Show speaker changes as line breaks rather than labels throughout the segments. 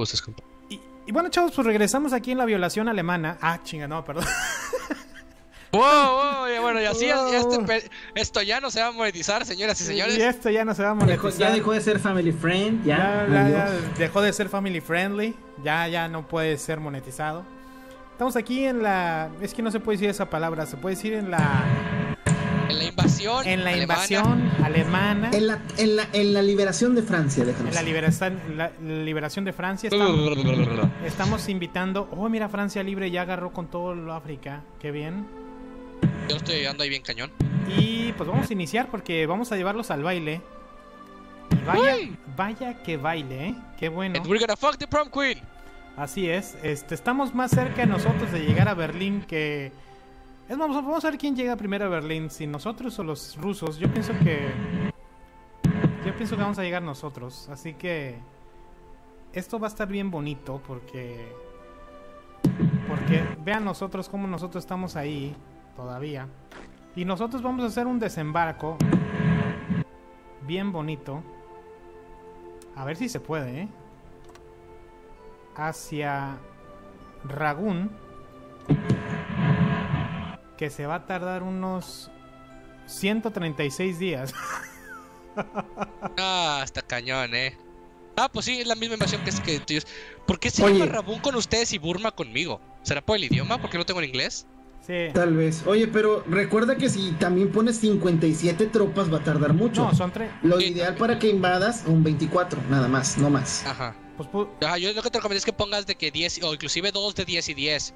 gustes, compa.
Y, y bueno, chavos, pues regresamos aquí en la violación alemana. Ah, chinga, no, perdón.
Wow, wow, ya, bueno, y así este esto ya no se va a monetizar, señoras y señores.
Y esto ya no se va a
Dejó-
monetizar.
ya dejó de ser family friend, ya.
Dejó de ser family friendly. Ya, ya no puede ser monetizado. Estamos aquí en la. Es que no se puede decir esa palabra. Se puede decir en la.
En la invasión.
En la
alemana.
invasión alemana.
En la, en, la, en la liberación de Francia, déjanos.
En la liberación, la, liberación de Francia. Estamos, estamos invitando. Oh, mira, Francia libre ya agarró con todo lo África. Qué bien.
Yo estoy llegando ahí bien cañón.
Y pues vamos a iniciar porque vamos a llevarlos al baile. Y vaya,
Uy.
vaya que baile, ¿eh? Qué bueno.
And we're gonna fuck the prom queen.
Así es. Este, estamos más cerca nosotros de llegar a Berlín que... Es, vamos, vamos a ver quién llega primero a Berlín, si nosotros o los rusos. Yo pienso que... Yo pienso que vamos a llegar nosotros. Así que... Esto va a estar bien bonito porque... Porque vean nosotros cómo nosotros estamos ahí todavía. Y nosotros vamos a hacer un desembarco bien bonito. A ver si se puede, ¿eh? Hacia Ragún. Que se va a tardar unos 136 días.
Ah, está cañón, eh. Ah, pues sí, es la misma invasión que es que tuyos. ¿Por qué se
Oye.
llama Rabún con ustedes y Burma conmigo? ¿Será por el idioma? Porque no tengo en inglés.
Sí.
Tal vez. Oye, pero recuerda que si también pones 57 tropas va a tardar mucho.
No, son tres.
Lo
Sí.
ideal para que invadas un 24, nada más, no más.
Ajá.
Pues, pu-
Ajá, yo lo que te recomiendo es que pongas de que 10 o inclusive 2 de 10 y 10.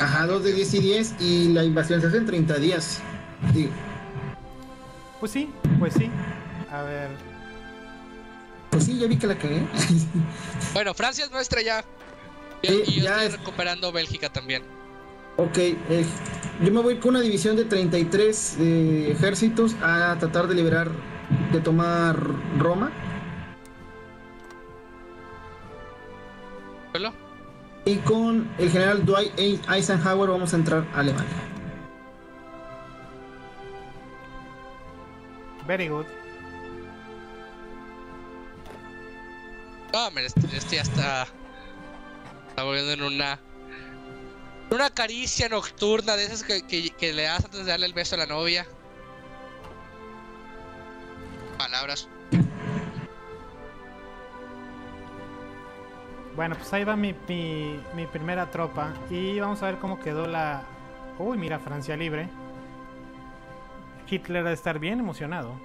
Ajá, 2 de 10 y 10 y la invasión se hace en 30 días. Digo,
pues sí, pues sí. A ver.
pues sí, ya vi que la cagué.
Bueno, Francia es nuestra ya. Y, yo
ya
estoy
es-
recuperando Bélgica también.
ok, eh, yo me voy con una división de 33 eh, ejércitos a tratar de liberar, de tomar Roma.
¿Solo?
Y con el general Dwight A. Eisenhower vamos a entrar a Alemania.
Very good.
No, hombre, este, este ya está. Está volviendo en una. Una caricia nocturna de esas que, que- que le das antes de darle el beso a la novia. Palabras.
Bueno, pues ahí va mi, mi, mi primera tropa. Y vamos a ver cómo quedó la... Uy, mira, Francia libre. Hitler debe estar bien emocionado.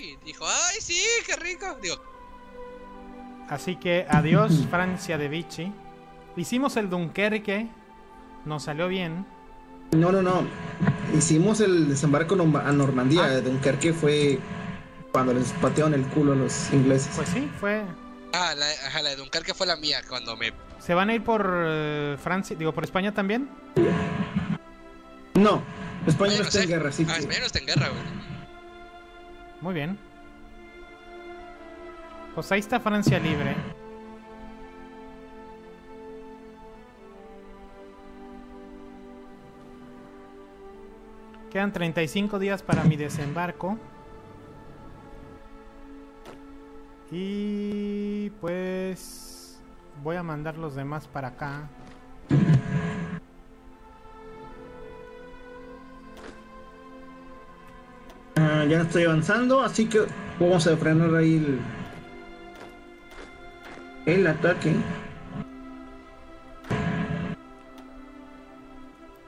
Y dijo, ¡ay, sí, qué rico! Digo,
Así que adiós Francia de Vichy. Hicimos el Dunkerque. Nos salió bien.
No, no, no. Hicimos el desembarco a Normandía.
Ah.
Dunkerque fue cuando les patearon el culo a los ingleses.
Pues sí, fue...
ah, la, ajá, la de Dunkerque fue la mía cuando me.
¿Se van a ir por eh, Francia? Digo, por España también.
No, España
Oye,
no está en
sé.
guerra, así
Ah,
que...
España no está en guerra, güey.
Muy bien. Pues ahí está Francia libre. Quedan 35 días para mi desembarco. Y pues voy a mandar los demás para acá.
Ah, ya estoy avanzando, así que vamos a frenar ahí el ataque.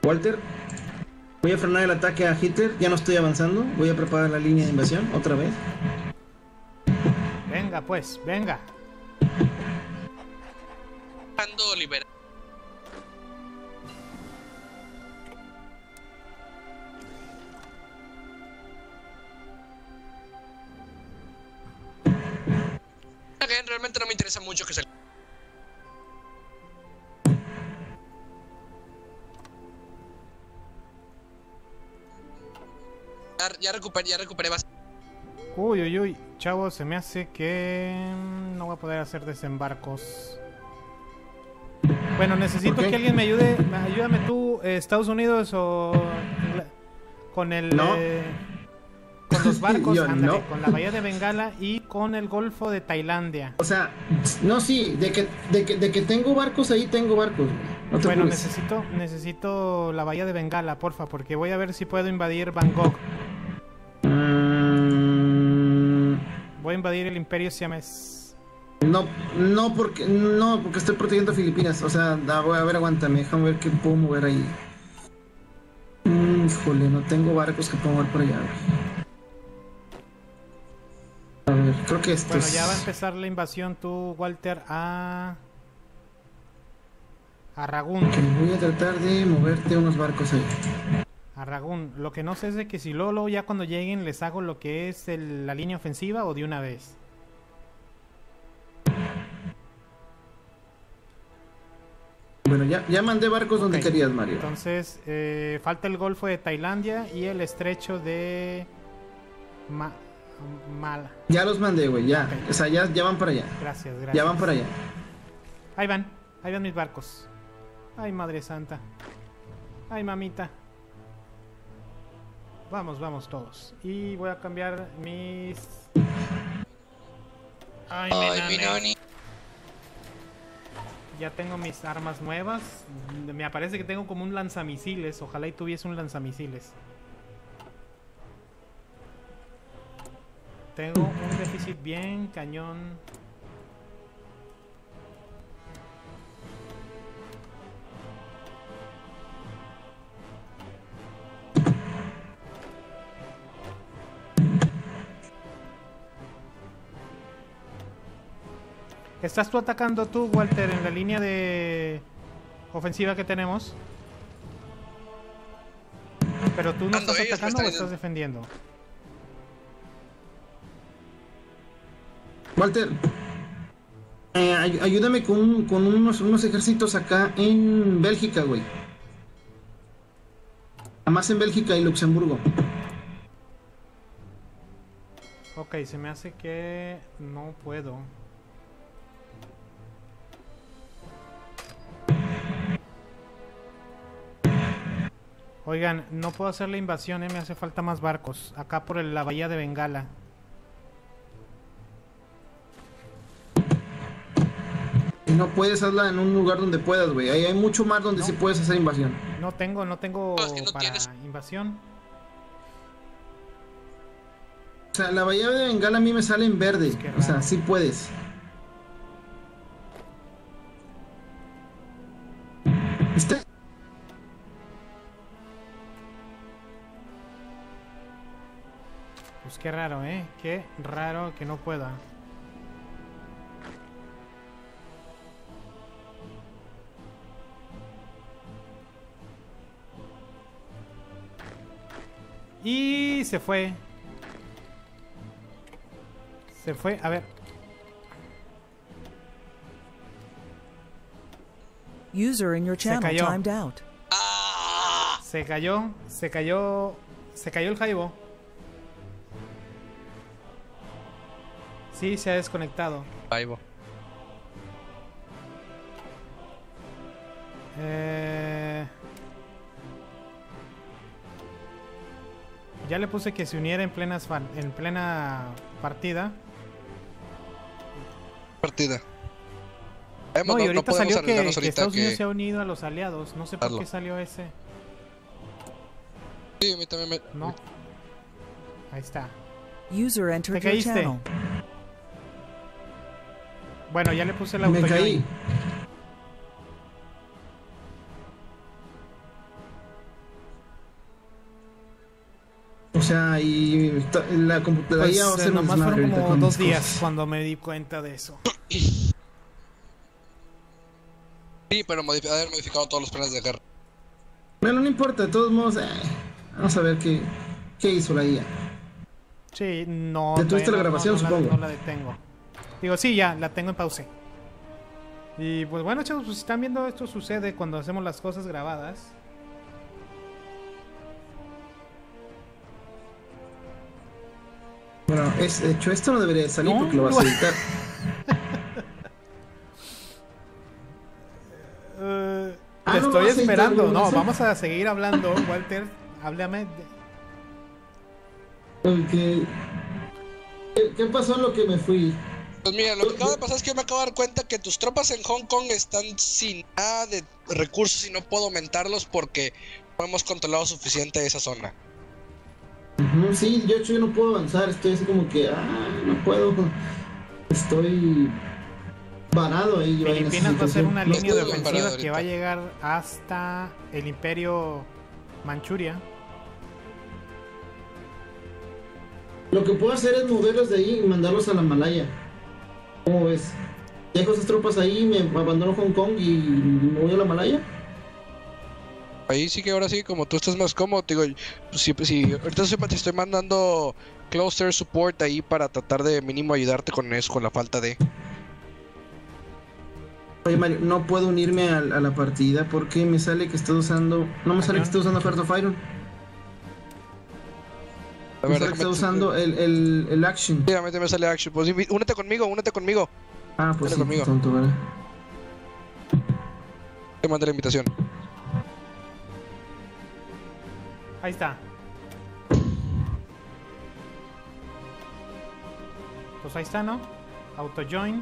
Walter, voy a frenar el ataque a Hitler, ya no estoy avanzando, voy a preparar la línea de invasión otra vez.
Venga pues, venga.
Realmente no me interesa mucho que se. Ya recuperé, ya recuperé bastante.
Uy, uy, uy, chavo, se me hace que mm, no voy a poder hacer desembarcos. Bueno, necesito que alguien me ayude. Ayúdame tú, eh, Estados Unidos o con el
No.
eh, con los barcos,
Yo
ándale,
no.
con la bahía de Bengala y con el Golfo de Tailandia.
O sea, no, sí, de que, de que, de que tengo barcos ahí, tengo barcos. güey. No te
bueno, necesito, necesito la bahía de Bengala, porfa, porque voy a ver si puedo invadir Bangkok. Voy a invadir el Imperio Siamés.
no, no porque, no, porque estoy protegiendo a Filipinas. O sea, da- voy a ver, aguántame, déjame ver qué puedo mover ahí. Híjole, no tengo barcos que puedo mover por allá. A ver, creo que esto
Bueno,
es-
ya va a empezar la invasión tú, Walter, a... A Ragún.
Ok, voy a tratar de moverte unos barcos ahí.
A Ragún. Lo que no sé es de que si luego ya cuando lleguen les hago lo que es el- la línea ofensiva o de una vez.
Bueno, ya, ya mandé barcos donde querías, Mario.
Entonces, eh, falta el Golfo de Tailandia y el estrecho de... Ma- Mala.
Ya los mandé, güey, ya. O sea, ya, ya van para allá.
Gracias, gracias.
Ya van para allá.
Ahí van, ahí van mis barcos. Ay, Madre Santa. Ay, mamita. Vamos, vamos todos. Y voy a cambiar mis... Ay,
Ay, mi nani.
Ya tengo mis armas nuevas. Me aparece que tengo como un lanzamisiles. Ojalá y tuviese un lanzamisiles. Tengo un déficit bien cañón. ¿Estás tú atacando tú, Walter, en la línea de ofensiva que tenemos? Pero tú no estás atacando o estás defendiendo.
Walter, eh, ay- ayúdame con unos, unos ejércitos acá en Bélgica, güey. Además en Bélgica y Luxemburgo.
Ok, se me hace que no puedo. Oigan, no puedo hacer la invasión, eh, me hace falta más barcos. Acá por el- la bahía de Bengala.
No puedes hacerla en un lugar donde puedas, güey. Ahí hay mucho mar donde
No.
sí puedes hacer invasión.
No tengo, no tengo
No, es que no
para
tienes.
invasión.
O sea, la bahía de Bengala a mí me sale en verde.
Es que
O sea, sí puedes. Este-
qué raro, ¿eh? Qué raro que no pueda. Y se fue. Se fue, a ver.
User in your channel
cayó.
timed out.
Se cayó, se cayó, se cayó el jaibo. Sí, se ha desconectado.
Ahí va.
Eh, Ya le puse que se uniera en plena, en plena partida.
Partida. Eh,
No, y ahorita
podemos
salió que, que Estados Unidos
que-
se ha unido a los aliados. No sé por
Hazlo.
qué salió ese.
Sí, a mí también me...
No. Ahí está.
User entered
Te
your
caíste.
channel.
Bueno, ya le puse la
me
auto
caí. O sea, y la computadora
Pues,
ya va a
eh,
ser un
nomás fueron como
con
dos días
cosas.
cuando me di cuenta de eso.
Sí, pero modifi- haber modificado todos los planes de guerra.
Bueno, no importa, de todos modos, eh, vamos a ver qué, qué hizo la IA.
Sí, no.
¿Detuviste la grabación,
no, no
supongo?
La, no la detengo. Digo, sí, ya, la tengo en pause. Y pues bueno, chavos, pues si están viendo esto sucede cuando hacemos las cosas grabadas.
Bueno, es, de hecho, esto no debería de salir
No,
porque lo vas a editar.
Eh,
Ah,
te
¿no
estoy
editar
esperando. No, vamos a seguir hablando, Walter. Háblame. de-
Ok. Eh, ¿Qué pasó en lo que me fui?
Pues mira, lo que acaba de pasar es que yo me acabo de dar cuenta que tus tropas en Hong Kong están sin nada de recursos y no puedo aumentarlos porque no hemos controlado suficiente esa zona.
Sí, yo, yo no puedo avanzar, estoy así como que, ah, no puedo. Estoy varado ahí.
Filipinas va a ser una línea defensiva
comparando
que va a llegar hasta el imperio Manchuria.
Lo que puedo hacer es moverlos de ahí y mandarlos a la Malaya. ¿Cómo ves? Dejo esas tropas ahí, me abandono Hong Kong y me voy a la Malaya.
Ahí sí que ahora sí, como tú estás más cómodo, te digo, pues sí, pues sí, ahorita te estoy mandando closer support ahí para tratar de mínimo ayudarte con eso, con la falta de...
Oye Mario, no puedo unirme a, a la partida porque me sale que estás usando. No me sale que estás usando Heart of Iron.
A ver,
estás usando el, el, el Action.
Sí, a mí me sale action. Pues únete conmigo, únete conmigo.
Ah, pues
Dale
sí,
conmigo.
tonto, ¿verdad?
Te mandé la invitación.
Ahí está. Pues ahí está, ¿no? Auto join.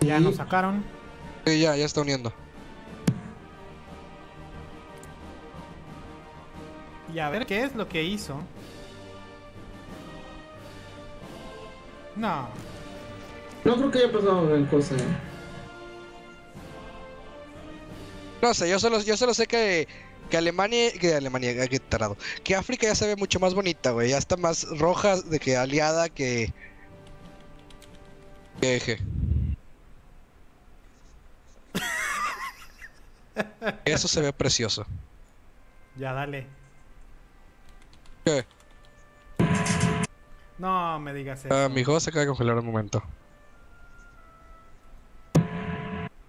Ya
Sí.
nos sacaron.
Sí, ya, ya está uniendo.
Y a ver qué es lo que hizo. No.
No creo que haya pasado gran cosa. ¿eh?
No sé, yo solo, yo solo sé que, que Alemania, que Alemania, qué tarado, que África ya se ve mucho más bonita, güey, ya está más roja de que aliada que... que eje. Eso se ve precioso.
Ya dale.
¿Qué?
No me digas eso.
Ah, mi juego se acaba de congelar un momento.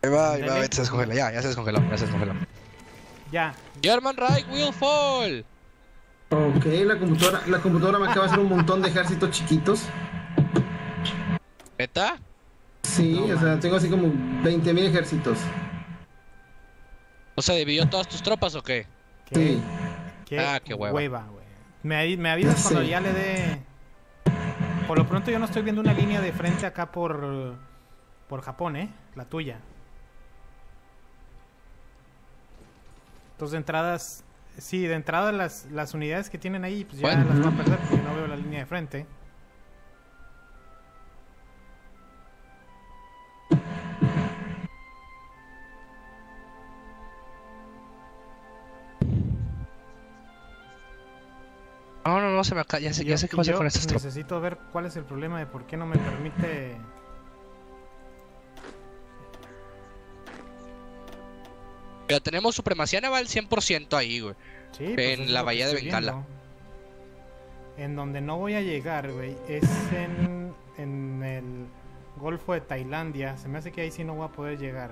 Ahí va, ahí va, vete, se descongela, ya, ya se descongeló, ya se descongeló.
Ya.
German Reich will fall.
Ok, la computadora, la computadora me acaba de hacer un montón de ejércitos chiquitos.
¿Neta?
Sí,
No
o sea, tengo así como 20.000 ejércitos.
O sea, ¿dividió todas tus tropas o qué?
¿Qué,
Sí.
qué
Ah, qué hueva.
güey. Me, me avisas cuando
Sí.
ya le dé. Por lo pronto yo no estoy viendo una línea de frente acá por. por Japón, ¿eh? La tuya. Entonces de entradas. Sí, de entrada las, las unidades que tienen ahí, pues ya
Bueno.
las van a perder porque no veo la línea de frente.
No, no, no, se me acaba, ya sé,
Yo-
ya sé qué con estas.
Necesito ver cuál es el problema de por qué no me permite.
Pero tenemos supremacía naval 100% ahí, güey.
Sí, pues
En la bahía de Bengala.
viendo. En donde no voy a llegar, güey, es en, en el Golfo de Tailandia. Se me hace que ahí sí no voy a poder llegar.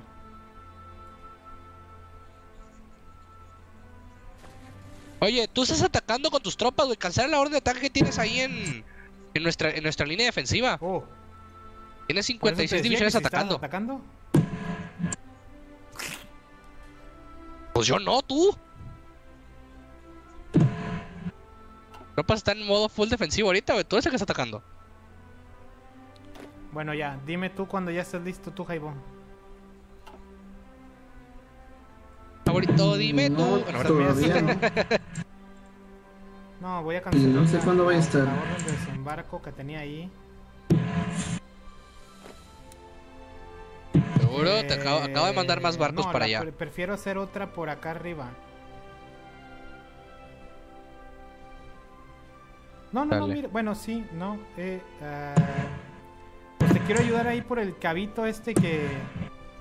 Oye, tú estás atacando con tus tropas, güey. Cancela la orden de ataque que tienes ahí en, en, nuestra, en nuestra línea defensiva.
Oh,
Tienes
por eso te
56
decía que
divisiones atacando.
atacando?
Pues yo no, tú. Tropas están en modo full defensivo ahorita, güey. Tú eres el que está atacando.
Bueno, ya, dime tú cuando ya estés listo, tú, Jaibo.
Ahorita dime tú.
No,
Bueno, ahora-
todavía no.
No, voy a cancelar.
no sé cuándo vaya a estar.
La orden de desembarco que tenía ahí.
Seguro, te acabo, acabo de mandar más
Eh,
barcos
no,
para allá.
pre- prefiero hacer otra por acá arriba. No, no, no,
Dale.
mira, bueno, sí, no. Eh, ah, pues te quiero ayudar ahí por el cabito este que,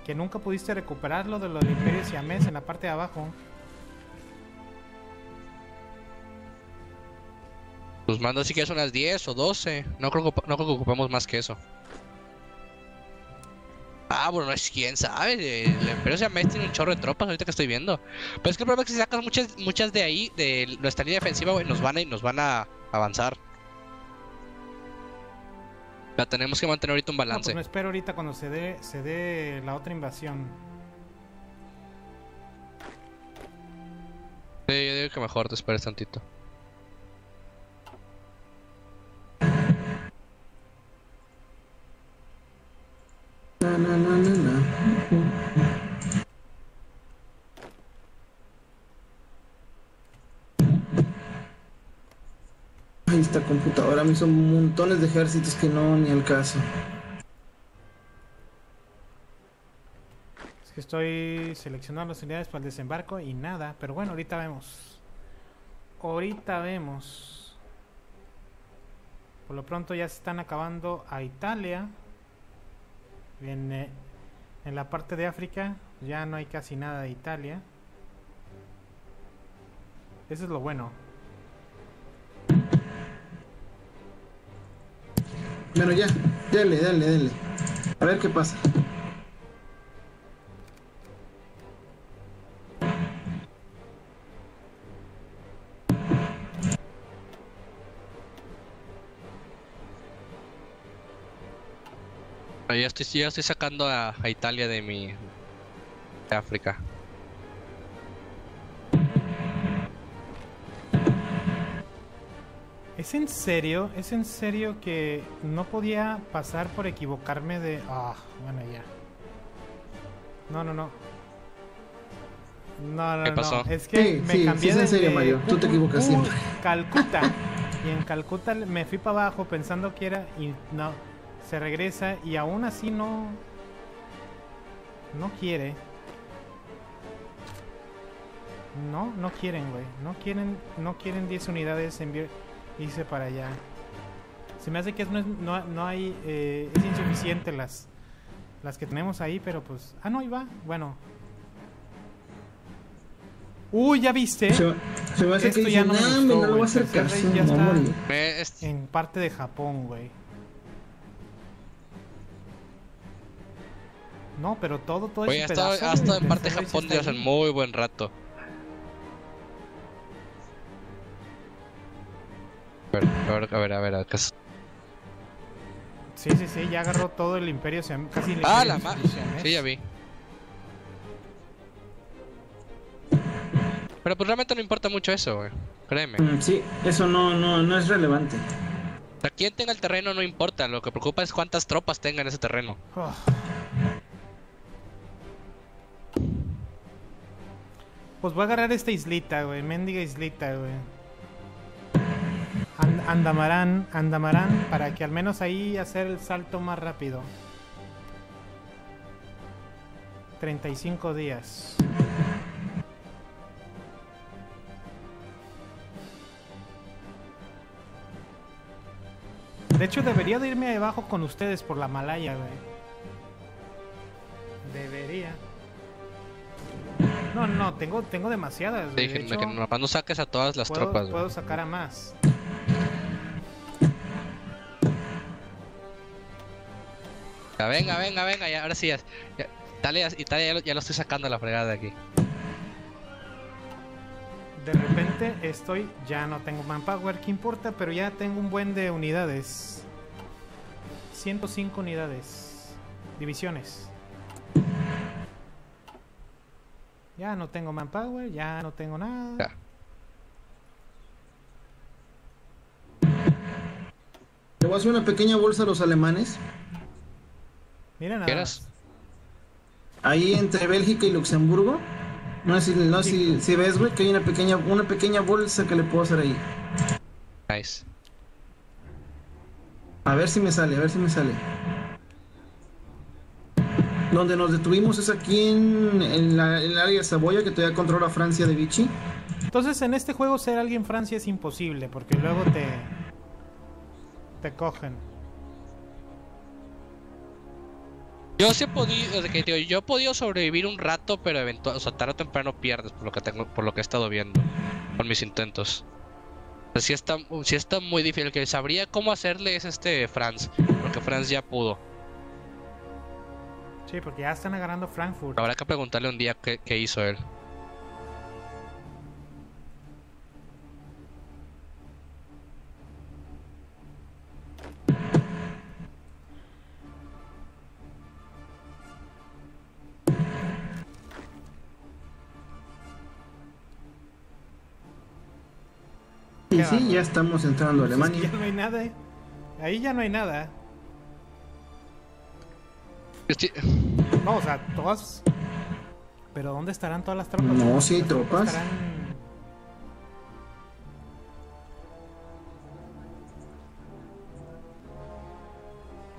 que nunca pudiste recuperarlo de lo del Imperio Siamés en la parte de abajo.
Pues mando si quieres unas 10 o 12. No creo, que no creo que ocupemos más que eso. Ah, bueno, es quién sabe. El Imperio Siamés tiene un chorro de tropas ahorita que estoy viendo. Pero es que el problema es que si sacas muchas, muchas de ahí, de nuestra línea defensiva, güey, nos van a, nos van a avanzar. La tenemos que mantener ahorita un balance.
No, pues me espero ahorita cuando se dé, se dé la otra invasión.
Sí, yo digo que mejor te esperes tantito.
No, no, no, esta computadora me hizo montones de ejércitos que no ni al caso.
Es que estoy seleccionando las unidades para el desembarco y nada. Pero bueno, ahorita vemos. Ahorita vemos. Por lo pronto ya se están acabando a Italia. En, eh, en la parte de África ya no hay casi nada de Italia. Eso es lo bueno.
Bueno, ya, dale, dale, dale. A ver qué pasa.
Ya estoy, ya estoy sacando a Italia de mi. de África.
¿Es en serio? ¿Es en serio que no podía pasar por equivocarme de... Ah, bueno, ya. No, no, no. No, no,
¿Qué pasó?
no. Es que
Sí,
me
sí,
cambié
sí es en serio, Mario. Tú te equivocas
uh,
siempre.
Calcuta. Y en Calcuta me fui para abajo pensando que era... Y no. Se regresa y aún así no... No quiere. No, no quieren, güey. No quieren, no quieren 10 unidades enviar irse para allá. Se me hace que es- no, es- no, no hay, eh, es insuficiente las, las que tenemos ahí, pero pues, ah no, ahí va, bueno. Uy, ya viste,
Se, se me hace
Esto
que
ya no me
"Nah,
gustó,
no le voy a hacer caso.
ya está.
morir".
Me- es-
en parte de Japón, güey. No, pero todo, todo
Oye,
ese
ha estado,
pedazo
ha
de
estado en parte de Japón desde hace muy buen rato. Ver, a ver, a ver, a ver, acá
Sí, sí, sí, ya agarró todo el imperio, casi el
Ah,
imperio
la
siamés.
Sí, ya vi. Pero pues realmente no importa mucho eso, güey. Créeme.
Mm, Sí, eso no, no, no es relevante.
O sea, quien tenga el terreno no importa. Lo que preocupa es cuántas tropas tenga en ese terreno.
Oh. Pues voy a agarrar esta islita, güey. Mendiga islita, güey. An- andamarán, andamarán, para que al menos ahí hacer el salto más rápido. 35 días. De hecho, debería de irme abajo con ustedes por la Malaya, güey. Debería. No, no, tengo, tengo demasiadas. De
que nomás no saques a todas las
puedo,
tropas,
puedo sacar a más.
Venga, venga, venga, ya, ahora sí, ya, ya- Italia, Italia ya, lo, ya lo estoy sacando a la fregada de aquí.
De repente estoy, ya no tengo manpower, ¿qué importa? Pero ya tengo un buen de unidades. 105 unidades. Divisiones. Ya no tengo manpower, ya no tengo nada.
Ya.
Le voy a hacer una pequeña bolsa a los alemanes.
Mira.
Ahí entre Bélgica y Luxemburgo. No sé si, no si, si ves, güey, que hay una pequeña, una pequeña bolsa que le puedo hacer ahí.
Nice.
A ver si me sale, a ver si me sale. Donde nos detuvimos es aquí en, en la, en el área de Saboya, que todavía controla Francia de Vichy.
Entonces en este juego ser alguien Francia es imposible porque luego te te cogen.
Yo sí he podido, o sea, que digo, yo he podido sobrevivir un rato, pero eventual, o sea, tarde o temprano pierdes por lo que tengo, por lo que he estado viendo con mis intentos. O sí está, sí está muy difícil. El que sabría cómo hacerle es este Franz, porque Franz ya pudo.
Sí, porque ya están agarrando Frankfurt.
Habrá que preguntarle un día qué, qué hizo él.
Y sí, ya estamos entrando a
Pues es que
Alemania.
ya no hay nada. ¿eh? Ahí ya no hay nada.
Estoy-
No, o sea, todas. Pero ¿dónde estarán todas las tropas?
No, sí tropas.
estarán-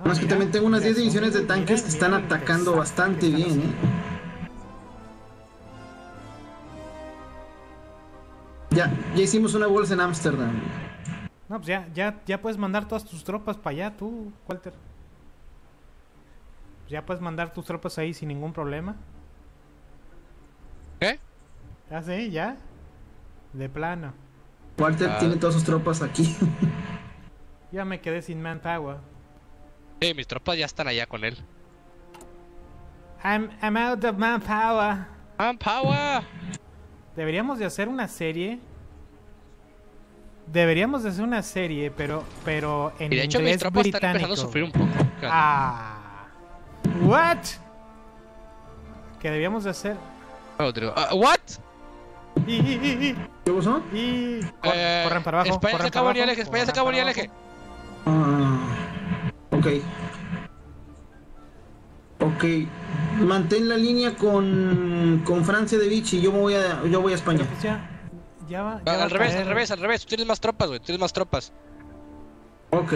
No, es que
mira,
también tengo unas
mira,
10 divisiones de
mira,
tanques que están atacando bastante bien, ¿eh? Ya, hicimos una bolsa en Ámsterdam.
No, pues ya, ya, ya puedes mandar todas tus tropas para allá, tú, Walter. Ya puedes mandar tus tropas ahí sin ningún problema.
¿Qué?
Ya sí, ya. De plano.
Walter
Ah.
tiene todas sus tropas aquí.
Ya me quedé sin manpower.
Sí, mis tropas ya están allá con él.
I'm, I'm out of manpower.
¡Manpower!
Deberíamos de hacer una serie. Deberíamos de hacer una serie, pero, pero en
Y de hecho mis
inglés
están empezando a sufrir un poco.
Ah. What? Que debíamos de hacer.
Ah, ¿What?
¿Qué pasó?
y,
Eh,
corran para abajo.
España se acabó el eje, España se acabó el eje.
Ah, ok. Ok. Mantén la línea con, con Francia de Vichy. Yo me voy a, yo voy a
Pero
España.
Ya, ya va, ya va a
al revés,
caer.
al revés, al revés. Tú tienes más tropas, güey. Tienes más tropas.
Ok.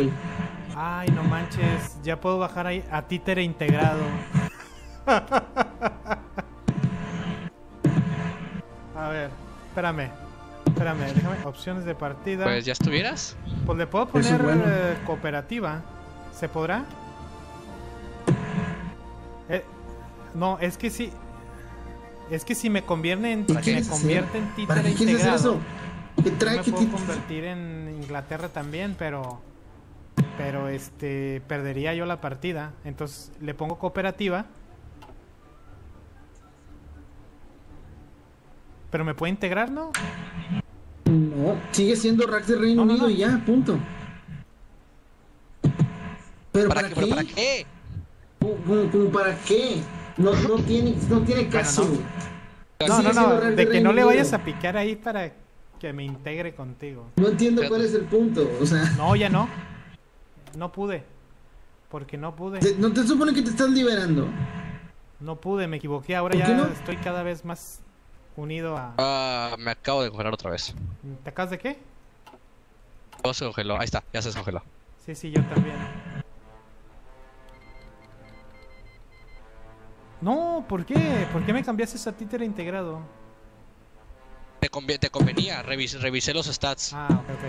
Ay, no manches, ya puedo bajar ahí a títere integrado. a ver, espérame. Espérame, déjame. Opciones de partida.
Pues ya estuvieras.
Pues le puedo poner
es bueno.
eh, cooperativa. ¿Se podrá? Eh, no, es que si. Es que si me convierte en,
¿Qué
me
quieres
convierte en títere
¿Para qué quieres hacer
integrado.
eso? ¿Qué
Yo
trae?
me
¿Qué
puedo
ti-
convertir en Inglaterra también, pero pero este perdería yo la partida. Entonces le pongo cooperativa. Pero me puede integrar, ¿no?
No, sigue siendo Rack de Reino
No, no,
Unido
no.
y ya, punto. ¿Pero
¿Para,
para,
qué?
qué?
¿Pero para qué?
¿Cómo- cómo- cómo para qué? No, no, tiene, no tiene caso.
no. No, no, de que no le vayas a picar ahí para que me integre contigo.
No entiendo cuál es el punto. O sea,
No, ya no. No pude. Porque no pude.
¿no te supone que te estás liberando?
No pude, me equivoqué. Ahora
¿Por
ya
no?
estoy cada vez más unido a...
Ah, me acabo de congelar otra vez.
¿Te acabas de qué?
Todo se congeló. Ahí está, ya se descongeló.
Sí, sí, yo también. No, ¿por qué? ¿Por qué me cambiaste ese títere integrado?
Te, convenía, revis- revisé los stats.
Ah, ok, ok.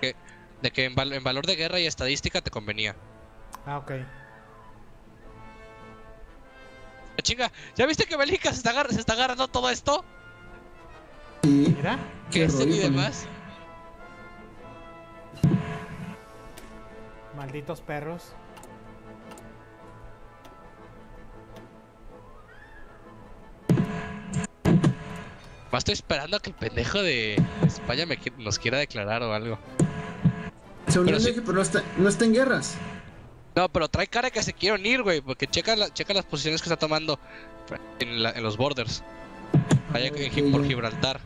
que- de que en, val- en valor de guerra y estadística te convenía.
Ah, ok.
Ah, Chinga, ¿ya viste que Bélgica se está, agar- se está agarrando todo esto?
Mira.
Que
Qué
este y demás.
Malditos perros.
Más estoy esperando a que el pendejo de España me nos quiera declarar o algo.
Se unió
Pero sí-
pero no está, no está en guerras.
No, pero trae cara que se quieren ir, güey, porque checa, la- checa las posiciones que está tomando en, la- en los borders. Allá en Gi- por. Gibraltar.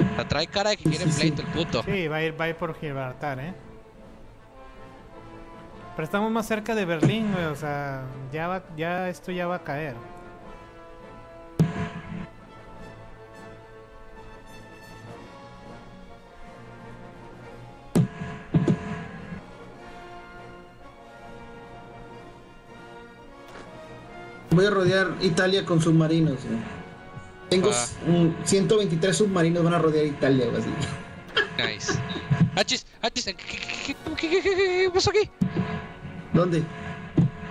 O sea, trae cara de que quiere
sí,
pleito el puto.
Sí, va a ir, va a ir por Gibraltar, ¿eh? Pero estamos más cerca de Berlín, güey. O sea, ya, va, ya esto ya va a caer.
Voy a rodear Italia con submarinos. güey. Tengo
Ah.
un 123 submarinos van a rodear Italia o así.
Nice. Hachis, hachis, ¿qué, qué, qué, qué, qué, qué- qué pasó aquí?
¿Dónde?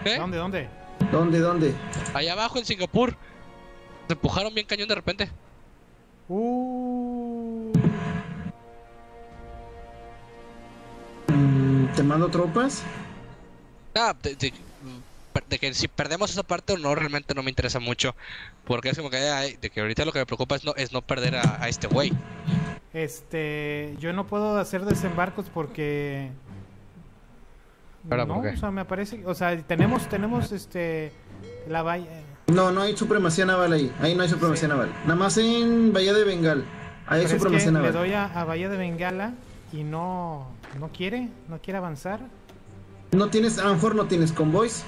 ¿Eh?
¿Dónde, dónde?
¿Dónde? ¿Dónde?
Allá abajo en Singapur. Se empujaron bien cañón de repente.
Uh,
Mm, ¿Te mando tropas?
Ah, de, de- de que si perdemos esa parte o no, realmente no me interesa mucho. Porque es como que, ay, de que ahorita lo que me preocupa es no, es no perder a, a este güey.
este, yo no puedo hacer desembarcos porque
Ahora,
no, o sea, me parece, o sea, tenemos tenemos este la bahía
No, no hay supremacía naval ahí. Ahí no hay supremacía naval. Nada más en Bahía de Bengal. Ahí hay
Pero es
supremacía
que le
naval.
doy a, a Bahía de Bengala y no no quiere, no quiere avanzar.
No tienes, a lo mejor no tienes convoys.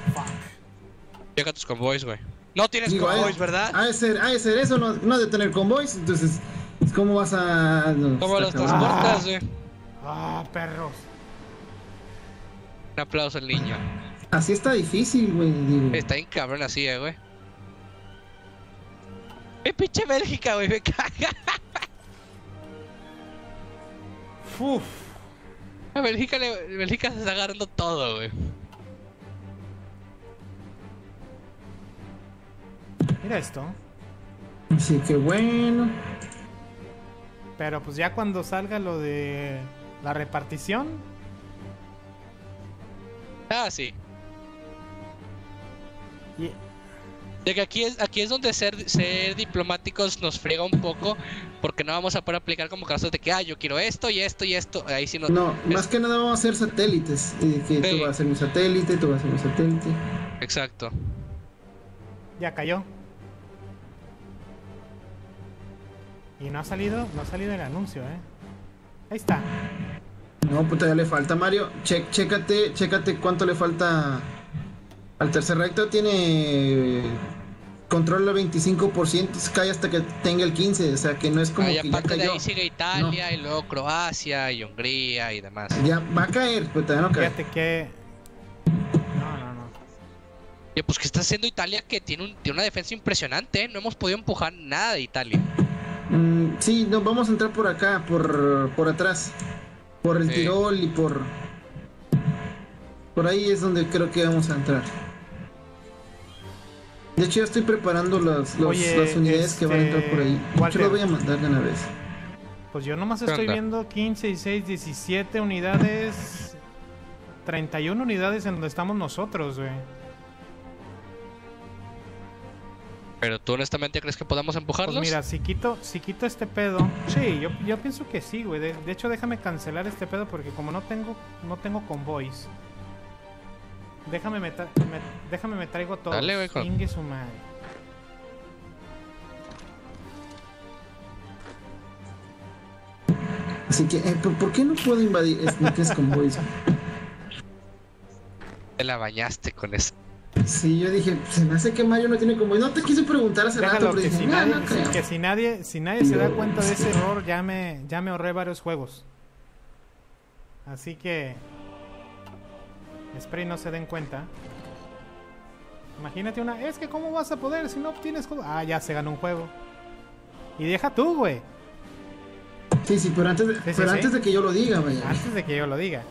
Llega tus convoys, güey. No tienes
Digo,
convoys,
eh,
¿verdad?
Ha de ser, ha de ser eso, no, no ha de tener convoys. Entonces, ¿cómo vas a...? no,
¿Cómo los transportas, güey?
Ah, perros.
Un aplauso al niño.
Así está difícil, güey. digo.
Está bien cabrón así, eh, güey. ¡Eh, pinche Bélgica, güey! Me caga.
Uf.
A Bélgica, le- Bélgica se está agarrando todo, güey.
Mira esto.
Así que bueno.
Pero pues ya cuando salga lo de la repartición,
Ah, sí. De que aquí es, aquí es donde ser, ser diplomáticos nos friega un poco, porque no vamos a poder aplicar como casos de que, ah, yo quiero esto y esto y esto. Ahí sí no.
No,
es-
más que nada vamos a hacer satélites. eh, que
Sí.
tú vas a hacer mi satélite, tú vas a hacer mi satélite.
Exacto.
ya cayó. Y no ha salido, no ha salido el anuncio, eh. Ahí está.
No, pues todavía le falta, Mario. Che, chécate, chécate cuánto le falta al tercer recto. Tiene control al 25%, se cae hasta que tenga el 15%. O sea que no es como
Ah, y
que ya
aparte de
cayó.
ahí sigue Italia y luego Croacia y Hungría y demás.
Ya va a caer, pero todavía no cae.
Fíjate que. No, no, no.
Y pues que está haciendo Italia que tiene, un, tiene una defensa impresionante, ¿eh? No hemos podido empujar nada de Italia.
Mm, sí, no, vamos a entrar por acá, por, por atrás. Por el
Sí.
Tirol y por. Por ahí es donde creo que vamos a entrar. De hecho, ya estoy preparando las, los-
Oye,
las unidades que van a entrar por ahí.
este,
Yo
Walter.
lo voy a mandar de una vez.
Pues yo nomás
¿Qué
estoy viendo 15, 16, 17 unidades. 31 unidades en donde estamos nosotros, güey.
Pero tú honestamente crees que podamos empujarlos?
Pues mira, si quito, si quito este pedo, sí, yo, yo pienso que sí, güey. De, de hecho, déjame cancelar este pedo porque como no tengo, no tengo convoys. Déjame me, tra- me- déjame me traigo todo.
Dale, güey, con-
Ingue su madre.
Así que, eh, ¿por, por qué no puedo invadir Sneakers con Boys?
Te la bañaste con eso.
Sí, yo dije, se me hace que Mario no tiene convoy. No te quise preguntar hace rato,
Déjalo
pero
que
dije,
si,
"Nah,
nadie,
no creo".
que si nadie, si nadie se da cuenta de ese error, ya me, ya me ahorré varios juegos. Así que espero y no se den cuenta. Imagínate una, es que cómo vas a poder si no obtienes. Ah, ya se ganó un juego. Y deja tú, güey.
Sí, sí, pero antes de,
sí,
pero
sí.
antes de que yo lo diga, vaya.
Antes de que yo lo diga.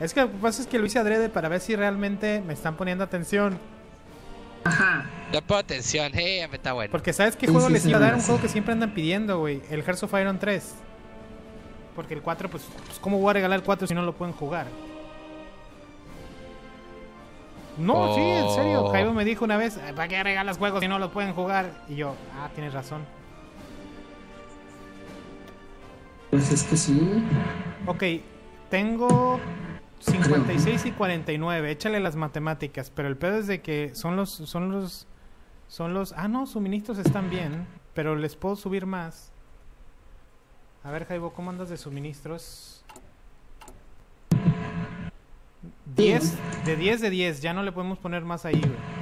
Es que lo que pasa es que lo hice adrede para ver si realmente me están poniendo atención.
Ajá.
Ya pon atención, eh, me está bueno.
Porque ¿sabes qué juego
sí,
les iba a dar? Un juego que siempre andan pidiendo, güey. El Hearts of Iron 3. Porque el 4, pues, pues, ¿cómo voy a regalar el 4 si no lo pueden jugar? No, sí, en serio.
Oh.
Jairo me dijo una vez, "Eh, ¿para qué regalas juegos si no los pueden jugar? Y yo, ah, tienes razón.
Pues es que sí.
Ok, tengo 56 y 49. Échale las matemáticas. Pero el pedo es de que son los. Son los. Son los. Ah, no, suministros están bien. Pero les puedo subir más. A ver, Jaibo, ¿cómo andas de suministros? 10. De 10 de 10. Ya no le podemos poner más ahí, güey.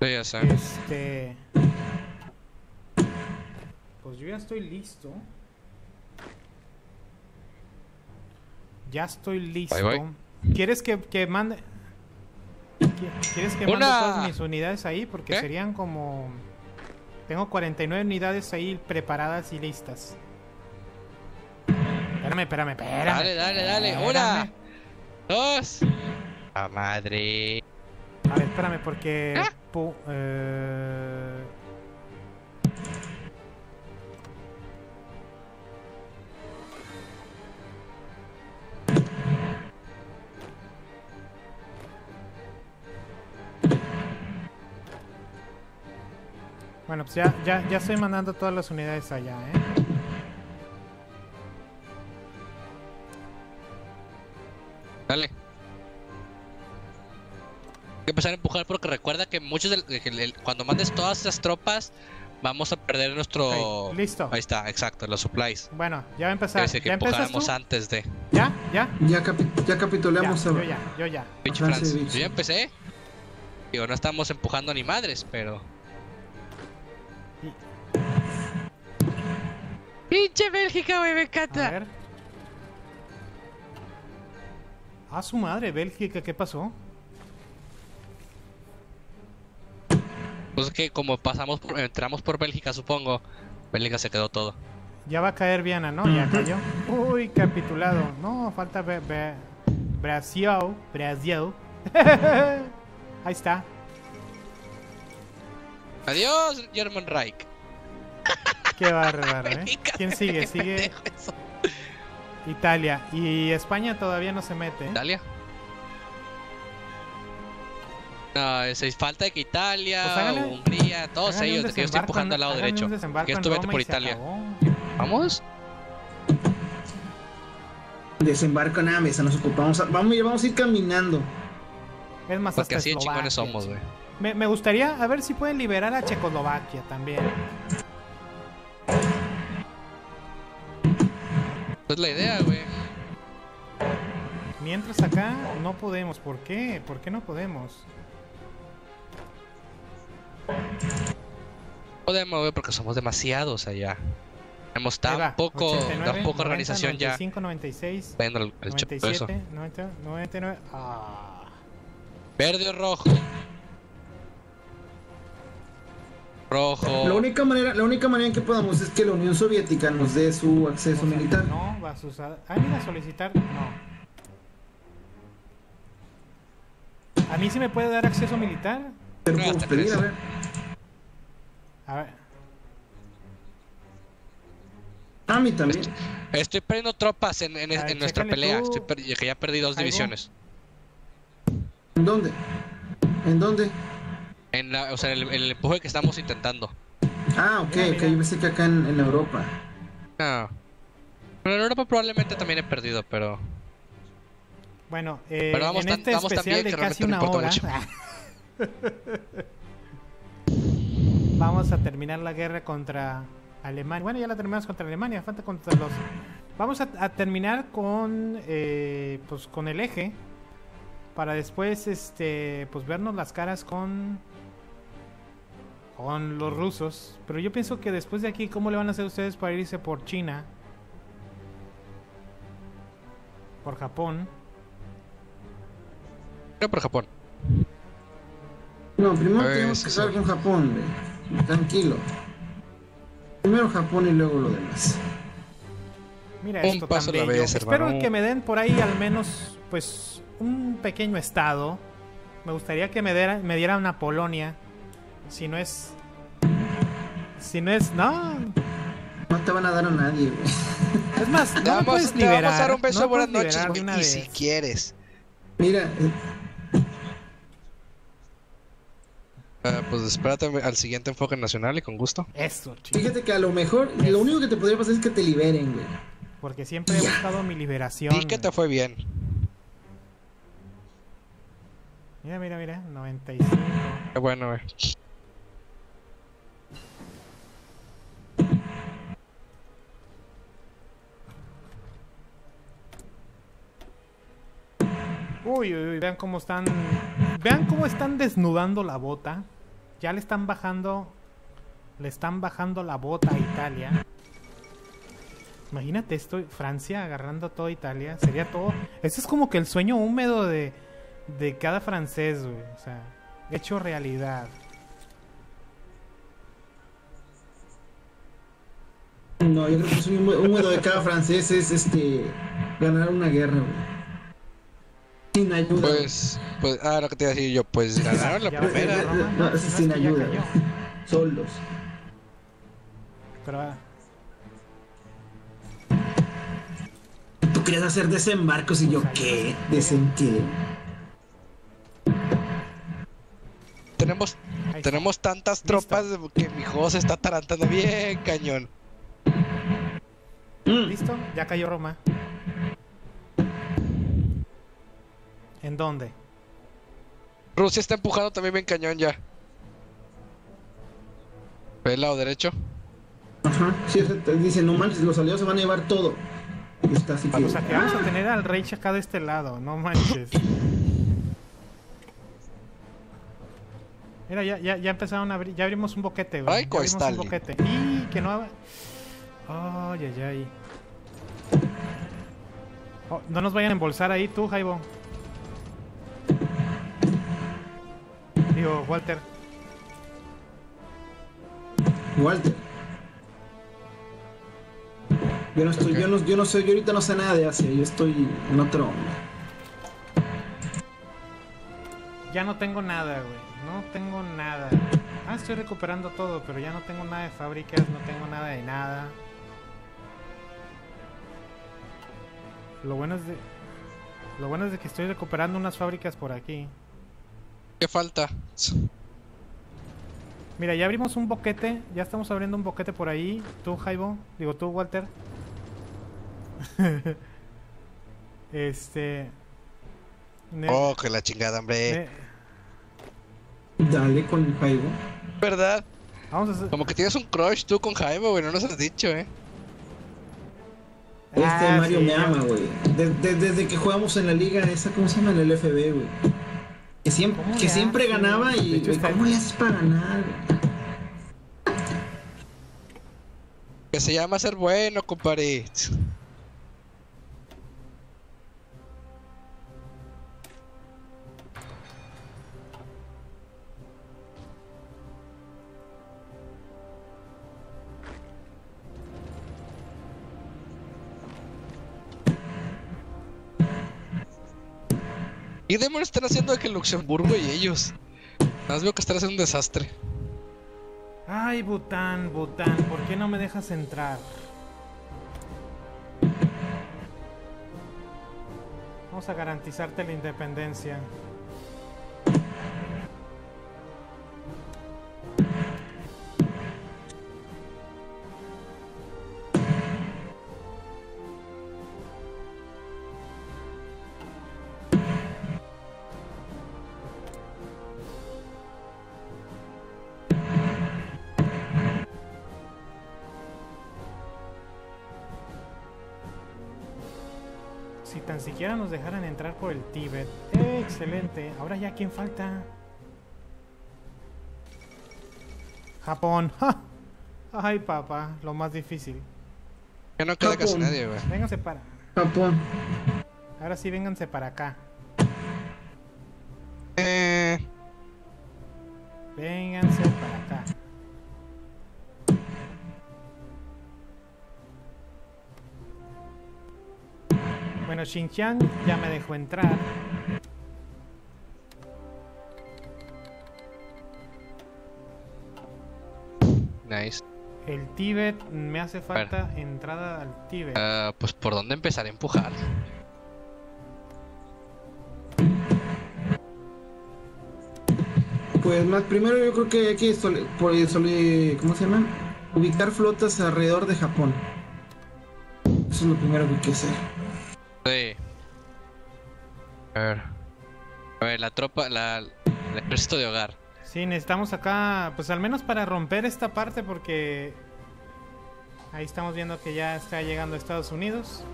Sí, ya sé.
Este. Pues yo ya estoy listo. Ya estoy listo.
Ahí voy.
¿Quieres que, que mande.? qui- ¿Quieres que mande todas mis unidades ahí? Porque serían como. Tengo 49 unidades ahí preparadas y listas. Espérame, espérame, espérame.
Dale, dale, dale.
espérame.
Una, dos. A madre.
A ver, espérame, porque.
¿Ah?
pu- eh, Bueno, pues ya, ya, ya estoy mandando todas las unidades allá, ¿eh?
Dale. Hay que empezar a empujar porque recuerda que muchos del- de que el- cuando mandes todas esas tropas vamos a perder nuestro
listo.
Ahí está, exacto, los supplies.
Bueno, ya va a empezar.
Que
¿Ya tú?
empujáramos antes de.
¿Ya? ¿Ya?
Ya, capi- ya a-
yo ya, yo ya.
Yo ya empecé. Digo, no estamos empujando ni madres, pero. Pinche Bélgica, güey, me
A
encanta.
ver. A su madre, Bélgica, ¿qué pasó?
Pues que como pasamos por, entramos por Bélgica, supongo. Bélgica se quedó todo.
Ya va a caer Viana, ¿no? Ya cayó. Uy, capitulado. No, falta Be- Be- Brasil. Brasil. Ahí está.
Adiós, German Reich.
Qué bárbaro, ¿eh? ¿Quién sigue? Sigue. Italia. Y España todavía no se mete. ¿eh?
Italia. No, es falta de que Italia,
Pues háganle-
Hungría, todos ellos, que yo estoy empujando
en-
al lado derecho. Que
en
esto vete por Italia.
acabó.
¿Vamos?
Desembarco nada, mesa, nos ocupamos. a- Vamos, vamos a ir caminando.
Es más,
Porque
hasta
así de chingones somos, güey.
Me, me gustaría a ver si pueden liberar a Checoslovaquia también.
Esa es la idea, güey.
Mientras acá no podemos. ¿Por qué? ¿Por qué no podemos?
Podemos, güey, porque somos demasiados allá. Tenemos tan poco,
89,
tan poca
90,
organización
95, 96,
ya. Viendo el, el ch- eso.
97, 90, 99. Ah.
Verde o rojo. Rojo.
La única manera, la única manera en que podamos es que la Unión Soviética nos dé su acceso
O sea,
militar.
No, vas a usar. Ah, mira, solicitar. No. ¿A mí sí me puede dar acceso militar?
Te lo
No,
podemos pedir, a ver.
A ver.
A mí también.
Estoy perdiendo tropas en, en-
A ver,
en nuestra pelea. Estoy per- que ya perdí dos
Algo.
divisiones.
¿En dónde? ¿En dónde?
En la, o sea, en el, el empuje que estamos intentando.
Ah, ok, ok. Yo pensé que acá en, en Europa.
No. Pero en Europa probablemente también he perdido, pero.
Bueno, eh,
Pero vamos
en
tan-
este
vamos tan
especial
bien
de
que
casi una hora. Vamos a terminar la guerra contra Alemania. Bueno, ya la terminamos contra Alemania, falta contra los. Vamos a, a terminar con, eh, pues, con el eje para después, este, pues, vernos las caras con, con los rusos. Pero yo pienso que después de aquí, ¿cómo le van a hacer ustedes para irse por China, por Japón?
Creo por Japón.
No, primero
Eh,
tenemos
sí,
que
sí.
hablar con Japón, güey. Tranquilo. Primero Japón y luego lo demás.
Mira
Un
esto
paso
tan
a la
bello.
vez,
Espero
hermano.
que me den por ahí al menos, pues, un pequeño estado. Me gustaría que me dieran, me dieran una Polonia. Si no es, si no es, no.
No te van a dar a nadie, güey.
Es más, no me puedes
te vamos
liberar.
a dar un beso
no
buenas noches,
liberar
güey.
una
Y
vez.
si quieres.
Mira, eh,
Ah, pues espérate al siguiente enfoque nacional y con gusto.
Eso, chico.
fíjate que a lo mejor lo único que te podría pasar es que te liberen, güey.
Porque siempre he buscado mi liberación.
Y que te fue bien.
Mira, mira, mira. 95.
Qué bueno, güey.
Uy, uy, uy, vean cómo están. Vean cómo están desnudando la bota. Ya le están bajando. Le están bajando la bota a Italia. Imagínate esto, Francia agarrando toda Italia. Sería todo. Ese es como que el sueño húmedo de, de cada francés, güey. O sea, hecho realidad.
No, yo creo que es un húmedo de cada francés es este ganar una guerra, güey. Sin ayuda.
Pues, pues, ah, lo que te iba a decir yo, pues ganaron la primera.
No,
no,
sin ayuda. Solos.
Pero ah,
Tú querías hacer desembarcos y yo, ¿qué? ¿Desen qué?
Tenemos,
ahí está.
tenemos tantas tropas que mi juego se está atarantando bien, cañón.
Mm,
¿Listo? Ya cayó Roma. ¿En dónde?
Rusia está empujando también bien cañón ya. ¿Ve el lado derecho?
Ajá, sí, dicen, no manches, los aliados se van a llevar todo. Está así que...
O sea, que vamos a tener al Rage acá de este lado, no manches. Mira, ya, ya, ya empezaron a abrir, ya abrimos un boquete, güey.
Ay,
ya abrimos un boquete. Y que no Ay, ay, ay. Oh, no nos vayan a embolsar ahí tú, Jaibo. Digo, Walter.
Walter. Yo no estoy, yo no, yo no sé, yo ahorita no sé nada de Asia, yo estoy en otro.
Ya no tengo nada, güey. No tengo nada. Ah, estoy recuperando todo, pero ya no tengo nada de fábricas, no tengo nada de nada. Lo bueno es de... Lo bueno es de que estoy recuperando unas fábricas por aquí.
¿Qué falta?
Mira, ya abrimos un boquete, ya estamos abriendo un boquete por ahí. Tú, Jaibo, digo tú, Walter. este...
Oh, que la chingada, hombre.
ne-
Dale con Jaibo.
¿Verdad?
Vamos a hacer...
Como que tienes un crush tú con Jaime, güey, no nos has dicho, eh.
Este
Ah,
Mario
sí,
me ama, güey. De- de- desde que jugamos en la liga esa, ¿cómo se llama? En el FB, güey. Que siempre,
¿Cómo
que siempre ganaba y,
hecho,
¿cómo le haces para ganar?
Que se llama ser bueno, compadre. ¿Y demonios están haciendo que Luxemburgo y ellos? Nada más veo que están haciendo un desastre.
Ay, Bután, Bután, ¿por qué no me dejas entrar? Vamos a garantizarte la independencia. Siquiera nos dejaran entrar por el Tíbet. Eh, excelente. Ahora ya, ¿quién falta? Japón. ¡Ja! Ay, papá, lo más difícil.
Ya no queda casi
Japón.
nadie, güey.
Vénganse para...
Japón.
Ahora sí, vénganse para acá.
Eh,
Vénganse para acá. Bueno, Xinjiang ya me dejó entrar.
nice.
El Tíbet, me hace falta entrada al Tíbet.
Ah, pues por dónde empezar a empujar.
Pues más, primero yo creo que hay que sole- por- sole- ¿cómo se llama? Ubicar flotas alrededor de Japón. Eso es lo primero que hay que hacer.
Sí. A ver. A ver, la tropa, la, el ejército de hogar.
Sí, necesitamos acá, pues al menos para romper esta parte porque ahí estamos viendo que ya está llegando a Estados Unidos.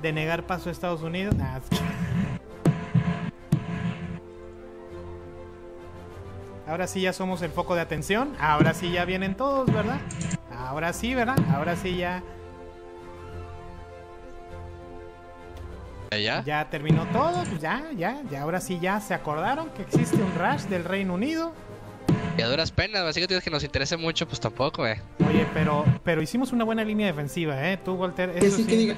Denegar paso a Estados Unidos. Nah, Ahora sí ya somos el foco de atención. Ahora sí ya vienen todos, ¿verdad? Ahora sí, ¿verdad? Ahora sí ya
¿Ya?
ya terminó todo, pues ya, ya, ya ahora sí ya se acordaron que existe un rush del Reino Unido.
Y a duras penas, así que tienes que nos interese mucho, pues tampoco, güey.
Oye, pero pero hicimos una buena línea defensiva, ¿eh? Tú, Walter,
Que
eso
sí
sí.
que diga,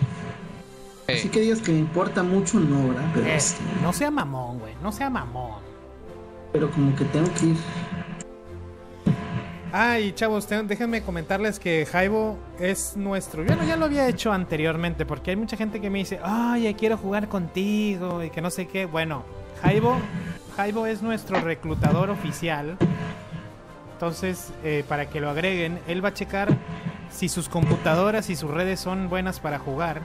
Sí.
así que digas que me importa mucho, no, ¿verdad? Pero,
Eh,
este,
no sea mamón, güey, no sea mamón.
pero como que tengo que ir.
Ay, chavos, te- déjenme comentarles que Jaibo es nuestro. Yo no, ya lo había hecho anteriormente, porque hay mucha gente que me dice, ay, quiero jugar contigo y que no sé qué. Bueno, Jaibo, Jaibo es nuestro reclutador oficial. Entonces, eh, para que lo agreguen, él va a checar si sus computadoras y sus redes son buenas para jugar.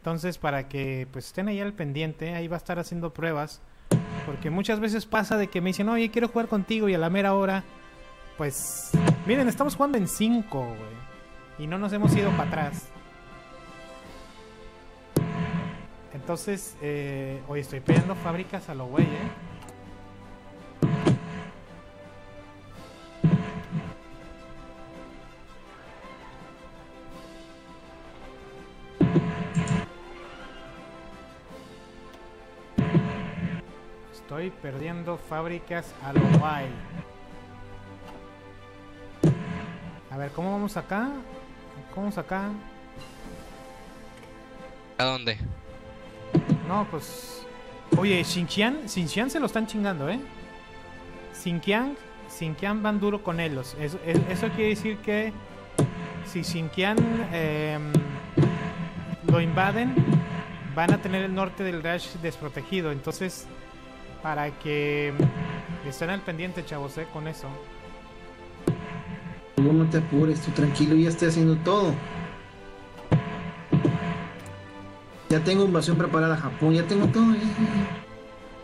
Entonces, para que pues estén ahí al pendiente, ahí va a estar haciendo pruebas. Porque muchas veces pasa de que me dicen, oye, quiero jugar contigo y a la mera hora, pues, miren, estamos jugando en 5, güey. Y no nos hemos ido para atrás. Entonces, eh, hoy estoy peleando fábricas a lo güey, ¿eh? Estoy perdiendo fábricas a lo guay. A ver, ¿cómo vamos acá? ¿Cómo vamos acá?
¿A dónde?
No, pues. Oye, Xinjiang, Xinjiang se lo están chingando, ¿eh? Xinjiang, Xinjiang van duro con ellos. Eso, es- eso quiere decir que si Xinjiang em, lo invaden, van a tener el norte del Reich desprotegido. Entonces, para que estén al pendiente, chavos, ¿eh? Con eso.
No, no te apures, tú tranquilo, ya estoy haciendo todo. Ya tengo invasión preparada a Japón, ya tengo todo. Ya, ya-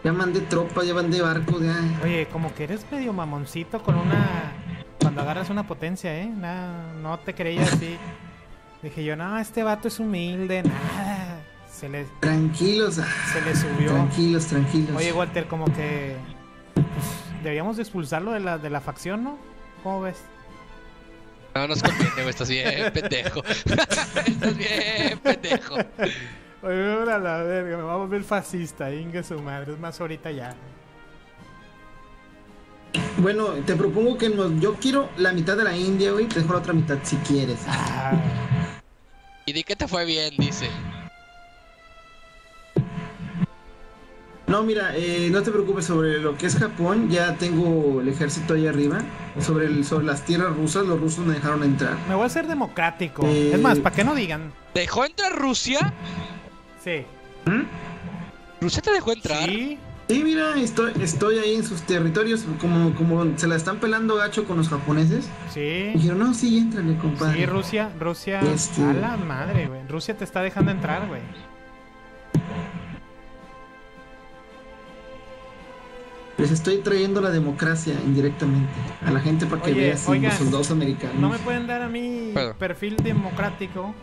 ya mandé tropas, ya mandé barcos, ya.
Oye, como que eres medio mamoncito con una. Cuando agarras una potencia, ¿eh? Nah, no te creía así. Dije yo, no, este vato es humilde, nada. Se le,
Tranquilos,
se le subió.
tranquilos, tranquilos.
Oye, Walter, como que. Pues, deberíamos de expulsarlo de la, de la facción, ¿no? ¿Cómo ves?
No nos conviene, güey. Estás bien, pendejo. estás bien, pendejo.
Oye, a la verga, me va a volver fascista, ingue su madre. Es más, ahorita ya.
Bueno, te propongo que nos... yo quiero la mitad de la India, güey, te dejo la otra mitad si quieres.
Ah,
Y di que te fue bien, dice.
No, mira, eh, no te preocupes sobre lo que es Japón, ya tengo el ejército ahí arriba. Sobre, el, sobre las tierras rusas, los rusos me dejaron entrar.
me voy a hacer democrático.
Eh.
Es más, para que no digan.
¿Dejó entrar Rusia?
Sí.
¿Rusia te dejó entrar?
Sí.
Sí, mira, estoy, estoy ahí en sus territorios, como, como se la están pelando gacho con los japoneses.
Sí.
Dijeron, no, sí, éntrale, compadre.
Sí, Rusia, Rusia.
Este-
A la madre, güey. Rusia te está dejando entrar, güey.
Les estoy trayendo la democracia indirectamente a la gente para que
Oye,
vea si los soldados americanos.
No me pueden dar a mí perfil democrático.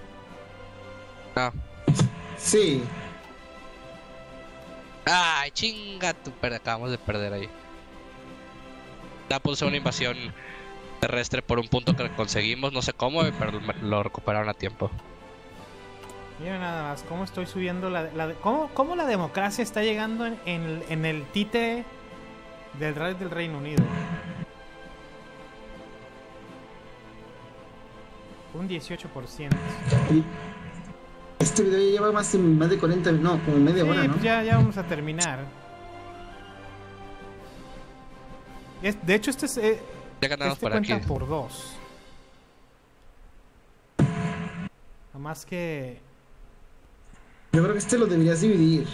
No.
Sí,
Ay, chinga tu per- acabamos de perder ahí. Ya puse una invasión terrestre por un punto que conseguimos, no sé cómo, pero lo- lo recuperaron a tiempo.
Mira nada más, cómo estoy subiendo la... la cómo, cómo la democracia está llegando en, en, en el títere del rey del Reino Unido. Un 18%.
y este video ya lleva más de, más de 40, no, como media
Sí,
hora, ¿no?
pues ya, ya vamos a terminar. Es- de hecho, este, es, eh,
Ya ganamos
este
por aquí.
cuenta por dos. Nada más que...
Yo creo que este lo deberías dividir.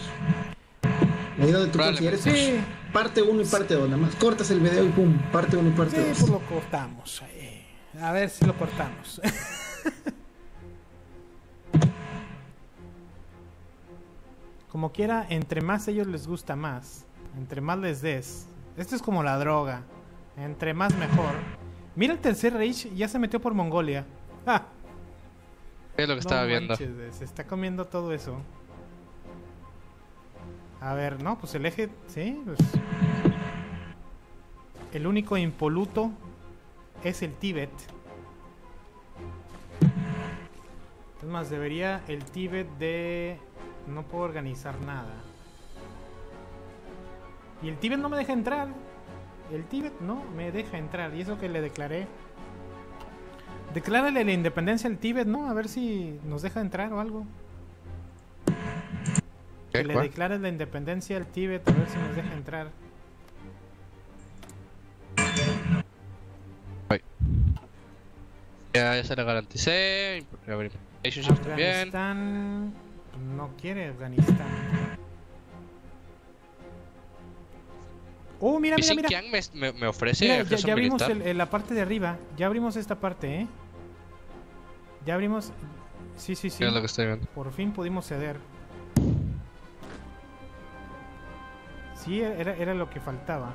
Ahí donde tú.
Sí.
Parte 1 y parte 2, nada más. Cortas el video y pum, parte 1 y parte
Sí,
2.
pues lo cortamos. ahí. A ver si lo cortamos. Como quiera, entre más a ellos les gusta más. Entre más les des. Esto es como la droga. Entre más mejor. Mira el tercer Reich, ya se metió por Mongolia. ¡Ah!
Es lo que estaba
No
viendo.
manches, güey, se está comiendo todo eso. A ver, no, pues el eje, sí, pues. El único impoluto es el Tíbet. Es más, debería el Tíbet de... No puedo organizar nada. Y el Tíbet no me deja entrar. El Tíbet no me deja entrar. Y eso que le declaré. Declárale la independencia al Tíbet, ¿no? A ver si nos deja entrar o algo. Que le declares la independencia al Tíbet, a ver si nos deja entrar.
Ya, ya se le garanticé. Relationships también.
Afganistán no quiere Afganistán. Oh, mira, mira, mira.
Me, me, ofrece
Mira, ya, abrimos el- la parte de arriba. Ya abrimos esta parte, ¿eh? Ya abrimos. Sí, sí, sí.
Es lo que estoy viendo.
Por fin pudimos ceder. sí era, era lo que faltaba.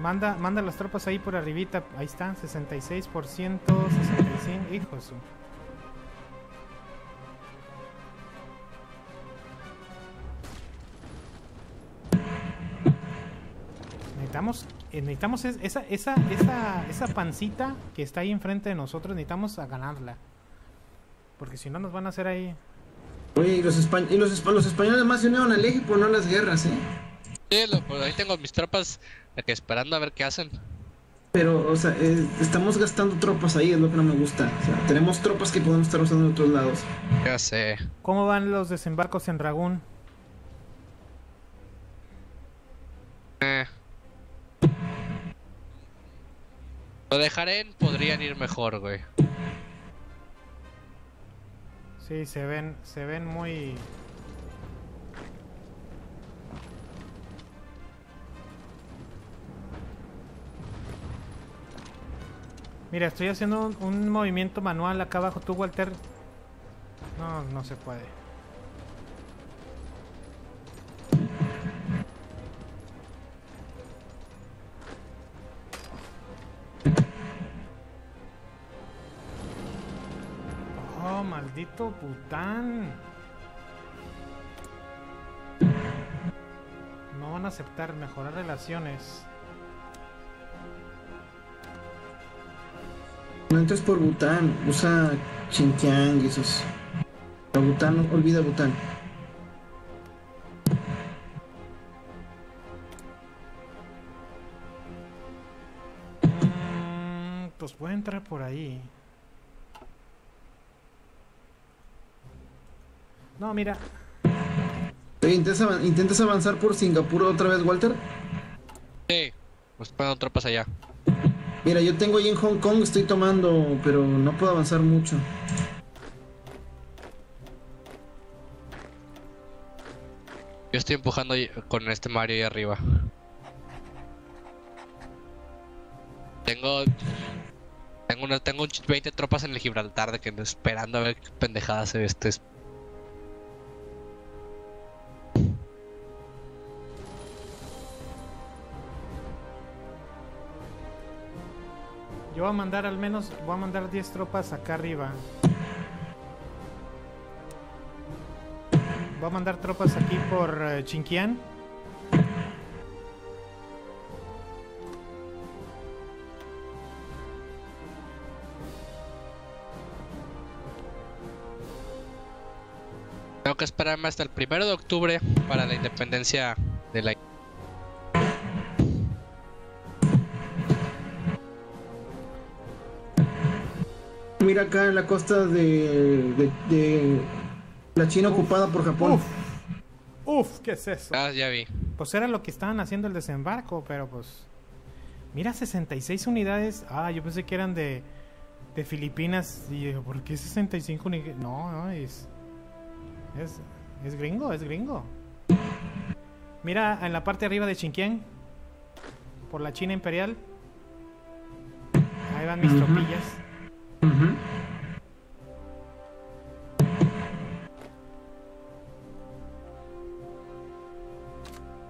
Manda, manda las tropas ahí por arribita. Ahí están, 66%, 65%. Hijos. Necesitamos, eh, necesitamos esa, esa, esa, esa pancita que está ahí enfrente de nosotros. Necesitamos ganarla. Porque si no nos van a hacer ahí
Oye, y los, espa- y los, los españoles más se unieron al eje por no a las guerras, ¿eh?
Sí, lo- pues ahí tengo mis tropas que esperando a ver qué hacen.
Pero, o sea, eh, estamos gastando tropas ahí, es lo que no me gusta. O sea, tenemos tropas que podemos estar usando en otros lados.
Ya sé.
¿Cómo van los desembarcos en Ragún?
Eh. Lo de Jaren podrían ir mejor, güey.
Sí, se ven, se ven muy... Mira, estoy haciendo un, un movimiento manual acá abajo. ¿Tú, Walter? No, no se puede. Maldito pután. No van a aceptar mejorar relaciones.
No entres por Bután, usa Xinjiang y esos. Pero Bután, olvida Bután.
Mm, pues puede entrar por ahí. No, mira.
¿intentas, avan- intentas avanzar por Singapur otra vez, Walter?
Sí, pues ponen tropas allá.
Mira, yo tengo ahí en Hong Kong, estoy tomando, pero no puedo avanzar mucho.
Yo estoy empujando con este Mario ahí arriba. Tengo. Tengo, una, tengo un ch- 20 tropas en el Gibraltar de que esperando a ver qué pendejada se ve este.
Voy a mandar al menos, voy a mandar 10 tropas acá arriba. Voy a mandar tropas aquí por eh, Chinquián.
Tengo que esperarme hasta el primero de octubre para la independencia de la.
Acá en la costa de, de, de la China ocupada por Japón.
Uf. Uf, ¿qué es eso?
Ah, ya vi.
Pues era lo que estaban haciendo el desembarco, pero pues... Mira, 66 unidades. Ah, yo pensé que eran de, de Filipinas. Y dije, ¿por qué 65 unidades? No, no, es, es... Es gringo, es gringo. Mira, en la parte de arriba de Xinjiang. Por la China imperial. Ahí van mis tropillas.
Ujú.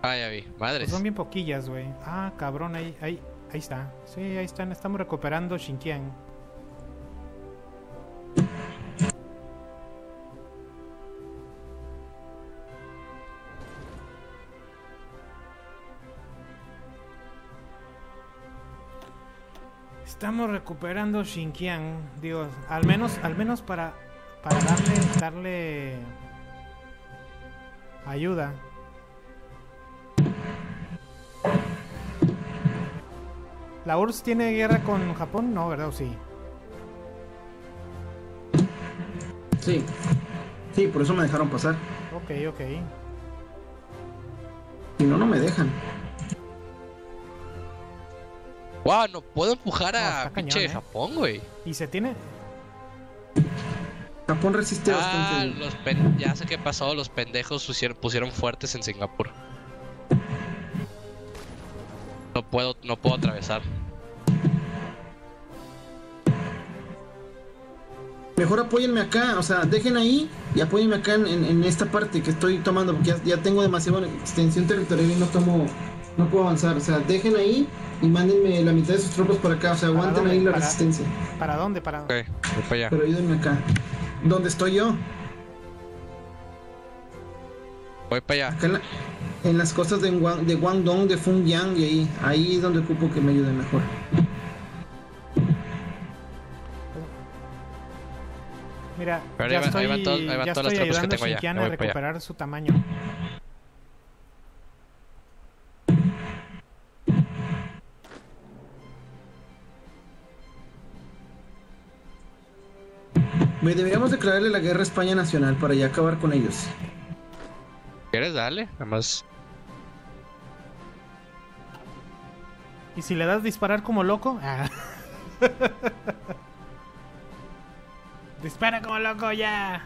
Ah, ya vi.
Pues
Madres.
son bien poquillas, güey. Ah, cabrón, ahí, ahí, ahí está. Sí, ahí están. Estamos recuperando Xinjiang. Estamos recuperando Xinjiang. Digo, al menos, al menos para, para darle, darle ayuda. ¿La URSS tiene guerra con Japón? No, ¿verdad? ¿O sí?
Sí. Sí, por eso me dejaron pasar.
Ok, ok.
Si no, no me dejan.
Wow, no puedo empujar
No,
a
está cañón,
pinche
¿eh?
Japón, güey.
Y se tiene...
Japón resiste
Ah,
bastante.
los pen... ya sé qué pasó. Los pendejos pusieron, pusieron fuertes en Singapur. No puedo, no puedo atravesar.
Mejor apóyenme acá, o sea, dejen ahí y apóyenme acá en, en- en esta parte que estoy tomando, porque ya, ya tengo demasiada extensión territorial y no tomo, no puedo avanzar. O sea, dejen ahí y mándenme la mitad de sus tropas por acá, o sea,
¿Para
aguanten
dónde?
ahí la
¿Para-
resistencia.
¿Para dónde? ¿Para
Ok, voy para allá.
Pero ayúdenme acá. ¿Dónde estoy yo?
Voy para allá.
Acá en la, en las costas de, Guang- de Guangdong, de Fujian y ahí, ahí es donde ocupo que me ayuden mejor.
Mira,
Pero
ya
ahí
estoy,
ahí van todas- ahí van
ya
todas las tropas que tengo Me
a
para allá.
recuperar su tamaño.
Deberíamos declararle la guerra a España Nacional para ya acabar con ellos.
¿Quieres? Dale. Además,
¿Y si le das disparar como loco? Ah. Dispara como loco ya.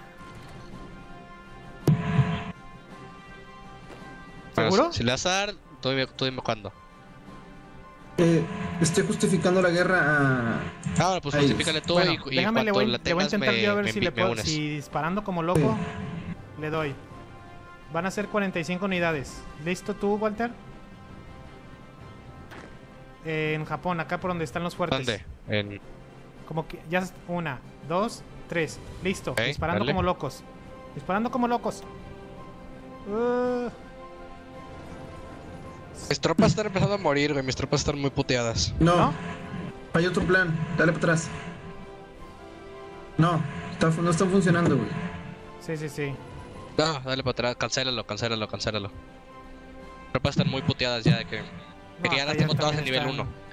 bueno,
¿Seguro?
si, si le vas a dar, tú dime, tú dime cuándo.
Eh, estoy justificando la guerra a...
Ah, bueno, pues justifícale
Bueno,
y, y
déjame, le
cuando
voy,
la
le voy a intentar
me,
yo a ver
me
si, le puedo,
unes.
si disparando como loco le doy. Van a ser 45 unidades. ¿Listo tú, Walter? Eh, en Japón, acá por donde están los fuertes.
¿Dónde? En...
Como que ya una, dos, tres. Listo. Disparando
dale.
como locos. Disparando como locos. Uh,
Mis tropas están empezando a morir, güey. Mis tropas están muy puteadas.
No,
¿No?
hay otro plan. Dale para atrás. No, está- no están funcionando, güey.
sí, sí, sí.
No, dale para atrás. Cancélalo, cancélalo, cancélalo. Mis tropas están muy puteadas ya de que...
No,
que ya las tengo todas en nivel
están-
1.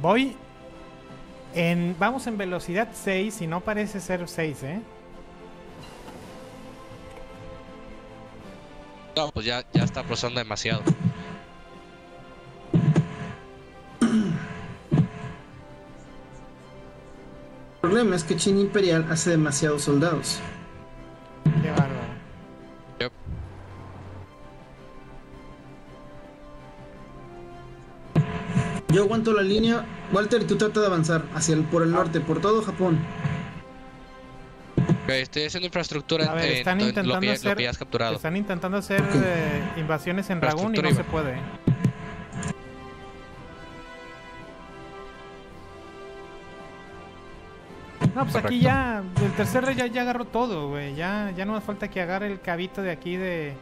Voy en. Vamos en velocidad 6 y no parece ser 6, ¿eh?
No, pues ya, ya está procesando demasiado.
El problema es que China Imperial hace demasiados soldados. Yo aguanto la línea. Walter, tú trata de avanzar hacia el, por el norte, por todo Japón.
Estoy haciendo infraestructura
A ver, están
en
intentando
lo, que,
hacer.
lo que ya has capturado.
Están intentando hacer eh, invasiones en Ragún y no se puede. No, pues aquí ya. El tercer rey ya, ya agarró todo, güey. Ya, ya no más falta que agarre el cabito de aquí de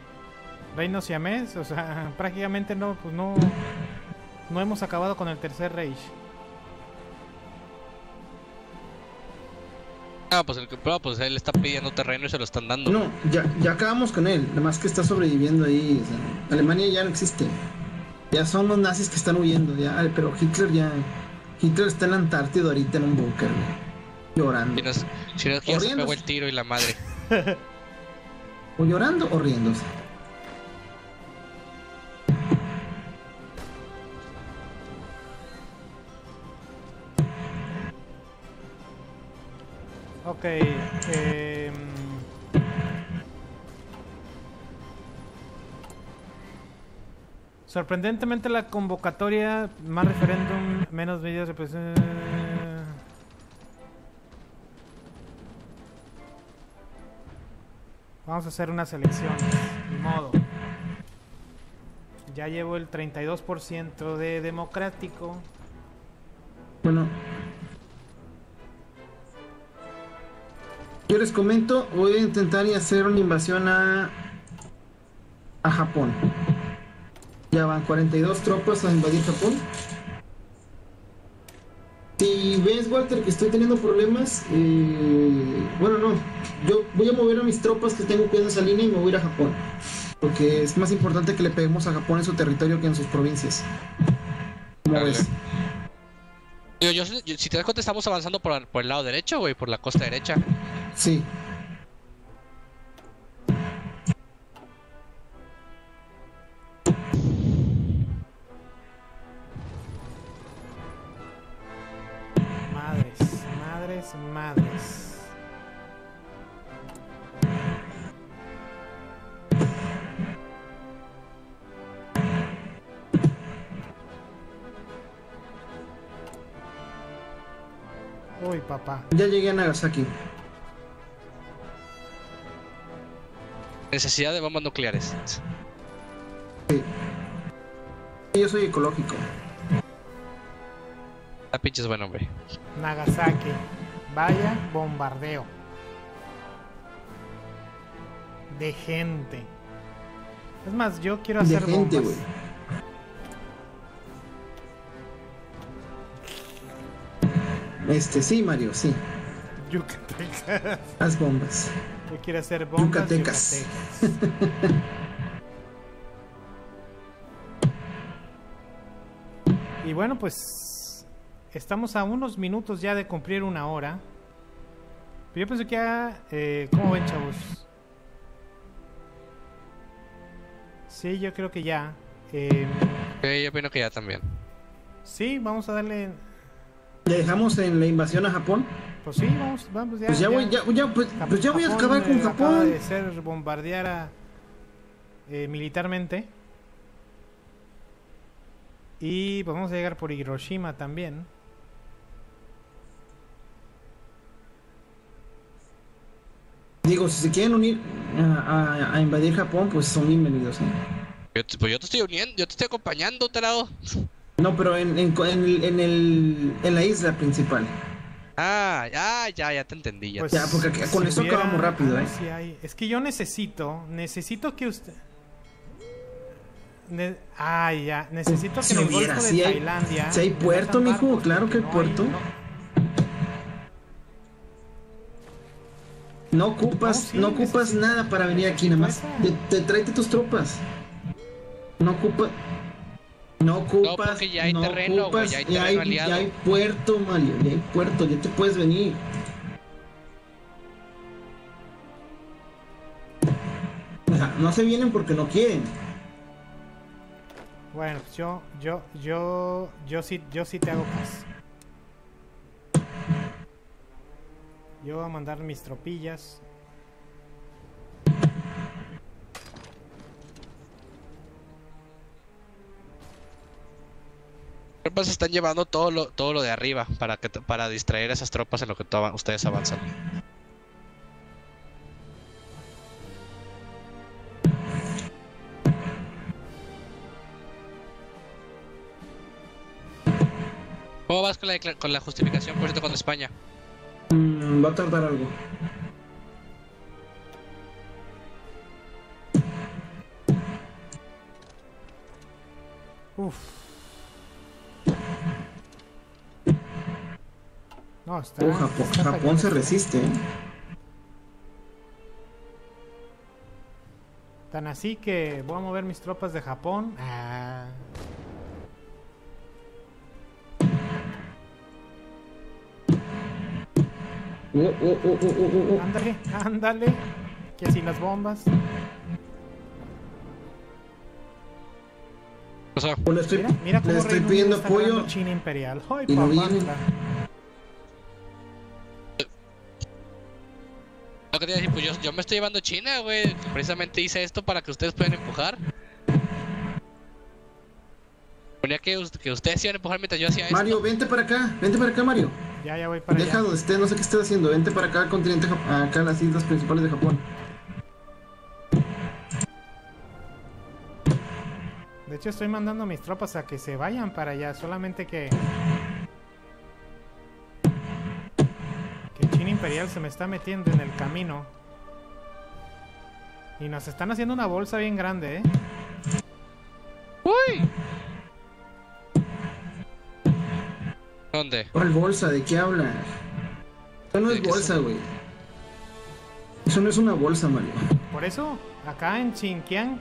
Reino Siamés. O sea, prácticamente no, pues no. No hemos acabado con el tercer Reich.
Ah, pues, el, no, pues él está pidiendo terreno y se lo están dando.
No, ya, ya acabamos con él. Nada más que está sobreviviendo ahí. o sea, Alemania ya no existe. Ya son los nazis que están huyendo. Ya, pero Hitler ya. Hitler está en la Antártida ahorita en un búnker, Llorando.
Si no, si no que ya se pegó el tiro y la madre.
O llorando o riéndose.
Ok. em, sorprendentemente la convocatoria, más referéndum, menos medidas de presión. Vamos a hacer unas elecciones, ni modo. Ya llevo el 32% de democrático.
Bueno. Yo les comento, voy a intentar y hacer una invasión a, a Japón. Ya van 42 tropas a invadir Japón. Si ves, Walter, que estoy teniendo problemas, eh, bueno, no, yo voy a mover a mis tropas que tengo cuidando esa línea y me voy a ir a Japón. Porque es más importante que le peguemos a Japón en su territorio que en sus provincias. ¿Cómo ves?
Digo, yo, yo- si te das cuenta, estamos avanzando por, por el lado derecho, güey, por la costa derecha.
Sí.
Madres, madres, madres. Uy, papá.
Ya llegué a Nagasaki.
Necesidad de bombas nucleares.
Yo soy ecológico.
La pinche es buen hombre.
Nagasaki. Vaya bombardeo. De gente. Es más, yo quiero
De
hacer
gente,
bombas.
güey. Este, sí, Mario, sí.
Yucatecas.
Haz bombas.
Yo quiero hacer bombas
Yucatecas.
yucatecas. y bueno, pues estamos a unos minutos ya de cumplir una hora. Pero yo pienso que ya... Eh, ¿Cómo ven, chavos? Sí, yo creo que ya. Eh,
yo opino que ya también.
sí, vamos a darle...
¿Le dejamos en la invasión a Japón?
Pues sí, vamos, vamos ya.
Pues ya voy, ya, ya, pues, pues ya voy a acabar con
eh, acaba
Japón.
de ser bombardeada eh, militarmente. Y pues vamos a llegar por Hiroshima también.
Digo, si se quieren unir a, a- a invadir Japón, pues son bienvenidos. ¿eh?
Yo te- pues yo te estoy uniendo, yo te estoy acompañando, tarado.
No, pero en, en, en el, en, el- en la isla principal.
Ah, ah, ya, ya te entendí. Ya.
Pues,
Ya, porque aquí- con esto acabamos rápido, ¿eh?
hay- Es que yo necesito, necesito que usted... Ne- ah, ya, necesito que
Si
el
hubiera,
Golfo de
si hay-
Tailandia...
si hay puerto, mijo,
barcos,
claro que hay
no
puerto.
no-
No ocupas,
No, sí,
no ocupas
necesito-
nada para venir aquí, nada más. Te, te tráete tus tropas. No ocupa, no ocupas,
porque ya hay
no
terreno,
ocupas,
ya hay
ya, hay,
aliado.
ya hay puerto, Mario, ya hay puerto, ya te puedes venir. O sea, no se vienen porque no quieren.
Bueno, yo, yo, yo, yo sí, yo sí te hago caso. Yo voy a mandar mis tropillas.
Tropas están llevando todo lo, todo lo de arriba para que para distraer a esas tropas en lo que to- ustedes avanzan. ¿Cómo vas con la, decla- con la justificación, por cierto, con España?
Mm, va a tardar algo.
Uf. No, está.
Oh, Japón,
está
Japón se resiste.
Tan así que voy a mover mis tropas de Japón. Ah. Ándale, ándale. Que si las bombas.
O sea,
le estoy,
Mira, mira cómo
le estoy pidiendo apoyo.
China Imperial. ¡Ay,
y no
papantla!
vienen.
Lo que te iba a decir, pues yo, yo me estoy llevando China, güey. Precisamente hice esto para que ustedes puedan empujar. Ponía que, us- que ustedes iban a empujar mientras yo hacía esto.
Mario, vente para acá, vente para acá, Mario.
Ya, ya voy para
Deja
allá.
donde esté, no sé qué estés haciendo. Vente para acá al continente, acá a las islas principales de Japón.
De hecho, estoy mandando a mis tropas a que se vayan para allá. Solamente que. Imperial se me está metiendo en el camino. Y nos están haciendo una bolsa bien grande, ¿eh?
¡Uy! ¿Dónde?
¿Cuál bolsa? ¿De qué habla? Eso no
¿De
es bolsa, güey. Eso no es una bolsa, Mario.
Por eso, acá en Xinjiang,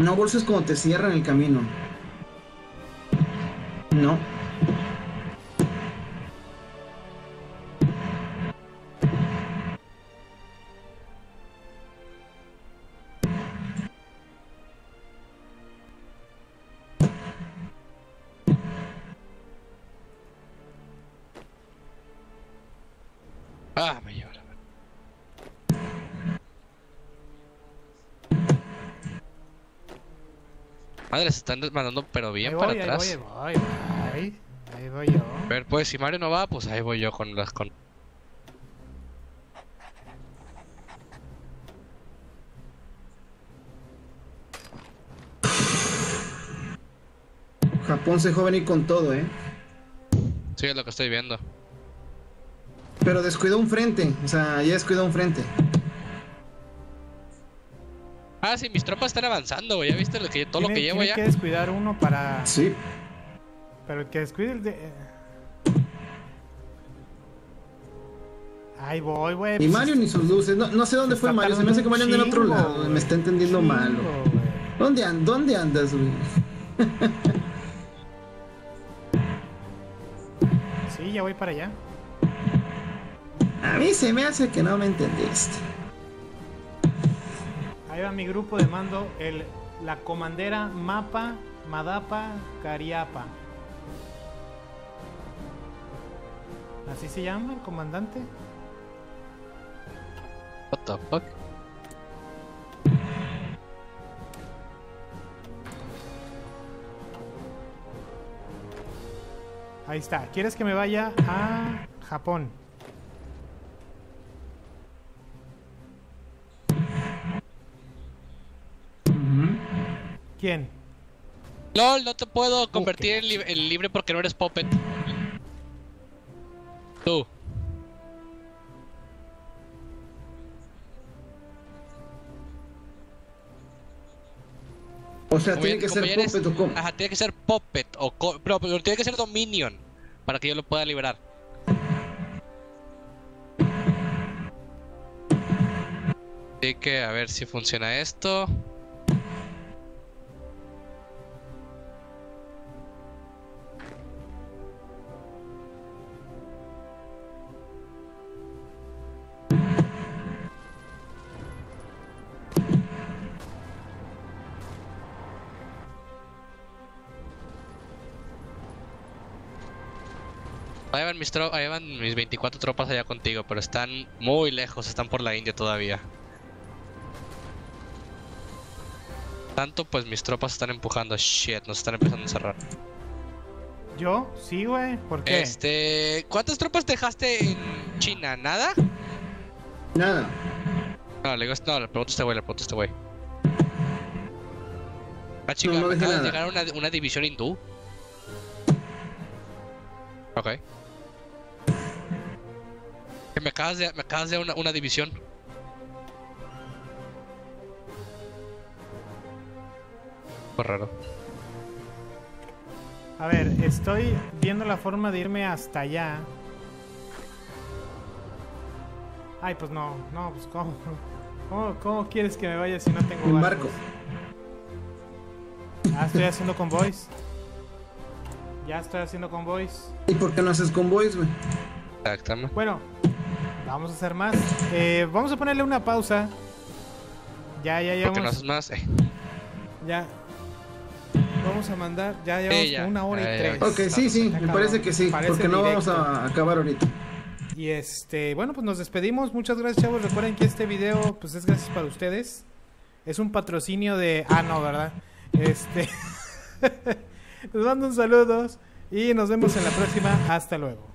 Una bolsa es cuando te cierran el camino. No.
Madre, se están desmandando, pero bien para
atrás. Ahí voy, voy, ahí voy yo.
A ver, pues si Mario no va, pues ahí voy yo con las con.
Japón se joven y con todo, ¿eh?
Sí, es lo que estoy viendo.
Pero descuidó un frente, o sea, ya descuidó un frente.
Ah, sí, mis tropas están avanzando, güey. ¿Ya viste lo que, todo lo que llevo
tiene
ya?
que descuidar uno para...
Sí.
Pero el que descuide el de... eh. Ahí voy, güey.
Y
pues,
Mario ni sus luces. No, no sé dónde fue Mario. Se me hace que Mario anda en otro lado.
güey.
Me está entendiendo
Chingo,
mal. güey. ¿Dónde, an- ¿Dónde andas, güey?
Sí, ya voy para allá.
A mí se me hace que no me entendiste.
Ahí va mi grupo de mando, el, la comandera Mapa Madapa Cariapa. ¿Así se llama el comandante?
What the fuck?
Ahí está. ¿Quieres que me vaya a Japón? ¿Quién?
LOL, no te puedo convertir en, li- en libre porque no eres puppet. Tú.
O sea,
Como
tiene que ser
eres-
Puppet o cómo.
Ajá, tiene que ser puppet o co- pero, pero tiene que ser dominion para que yo lo pueda liberar. Así que a ver si funciona esto. Mis tro- ahí van mis 24 tropas allá contigo, pero están muy lejos, están por la India todavía. Tanto pues mis tropas están empujando, shit, nos están empezando a encerrar.
¿Yo? Sí, güey. ¿Por qué?
Este, ¿cuántas tropas dejaste en China? ¿Nada?
Nada.
No, le digo, no, le pregunto a este güey, le pregunto a este güey. Ah, chica,
No, no
acaba de llegar una, una división hindú. Ok. Me acabas de, me acabas de dar una, una división. Fue raro.
A ver, estoy viendo la forma de irme hasta allá. Ay, pues no, no, pues ¿cómo? ¿Cómo, cómo quieres que me vaya si no tengo
En
barcos?
barco.
Ah, estoy haciendo convoys. Ya estoy haciendo convoys.
¿Y por qué no haces convoys, güey?
Exactamente.
Bueno, vamos a hacer más. Eh, vamos a ponerle una pausa. Ya, ya
¿Por qué no haces más? Eh.
Ya. Vamos a mandar. Ya llevamos
ya.
una hora
Ya,
y
ya.
tres.
Ok, sí, sí, me parece que sí.
Parece
Porque no vamos a acabar ahorita.
Y este, bueno, pues nos despedimos. Muchas gracias, chavos. Recuerden que este video, pues es gracias para ustedes. Es un patrocinio de. Ah, no, ¿verdad? Este. Les mando un saludo y nos vemos en la próxima. Hasta luego.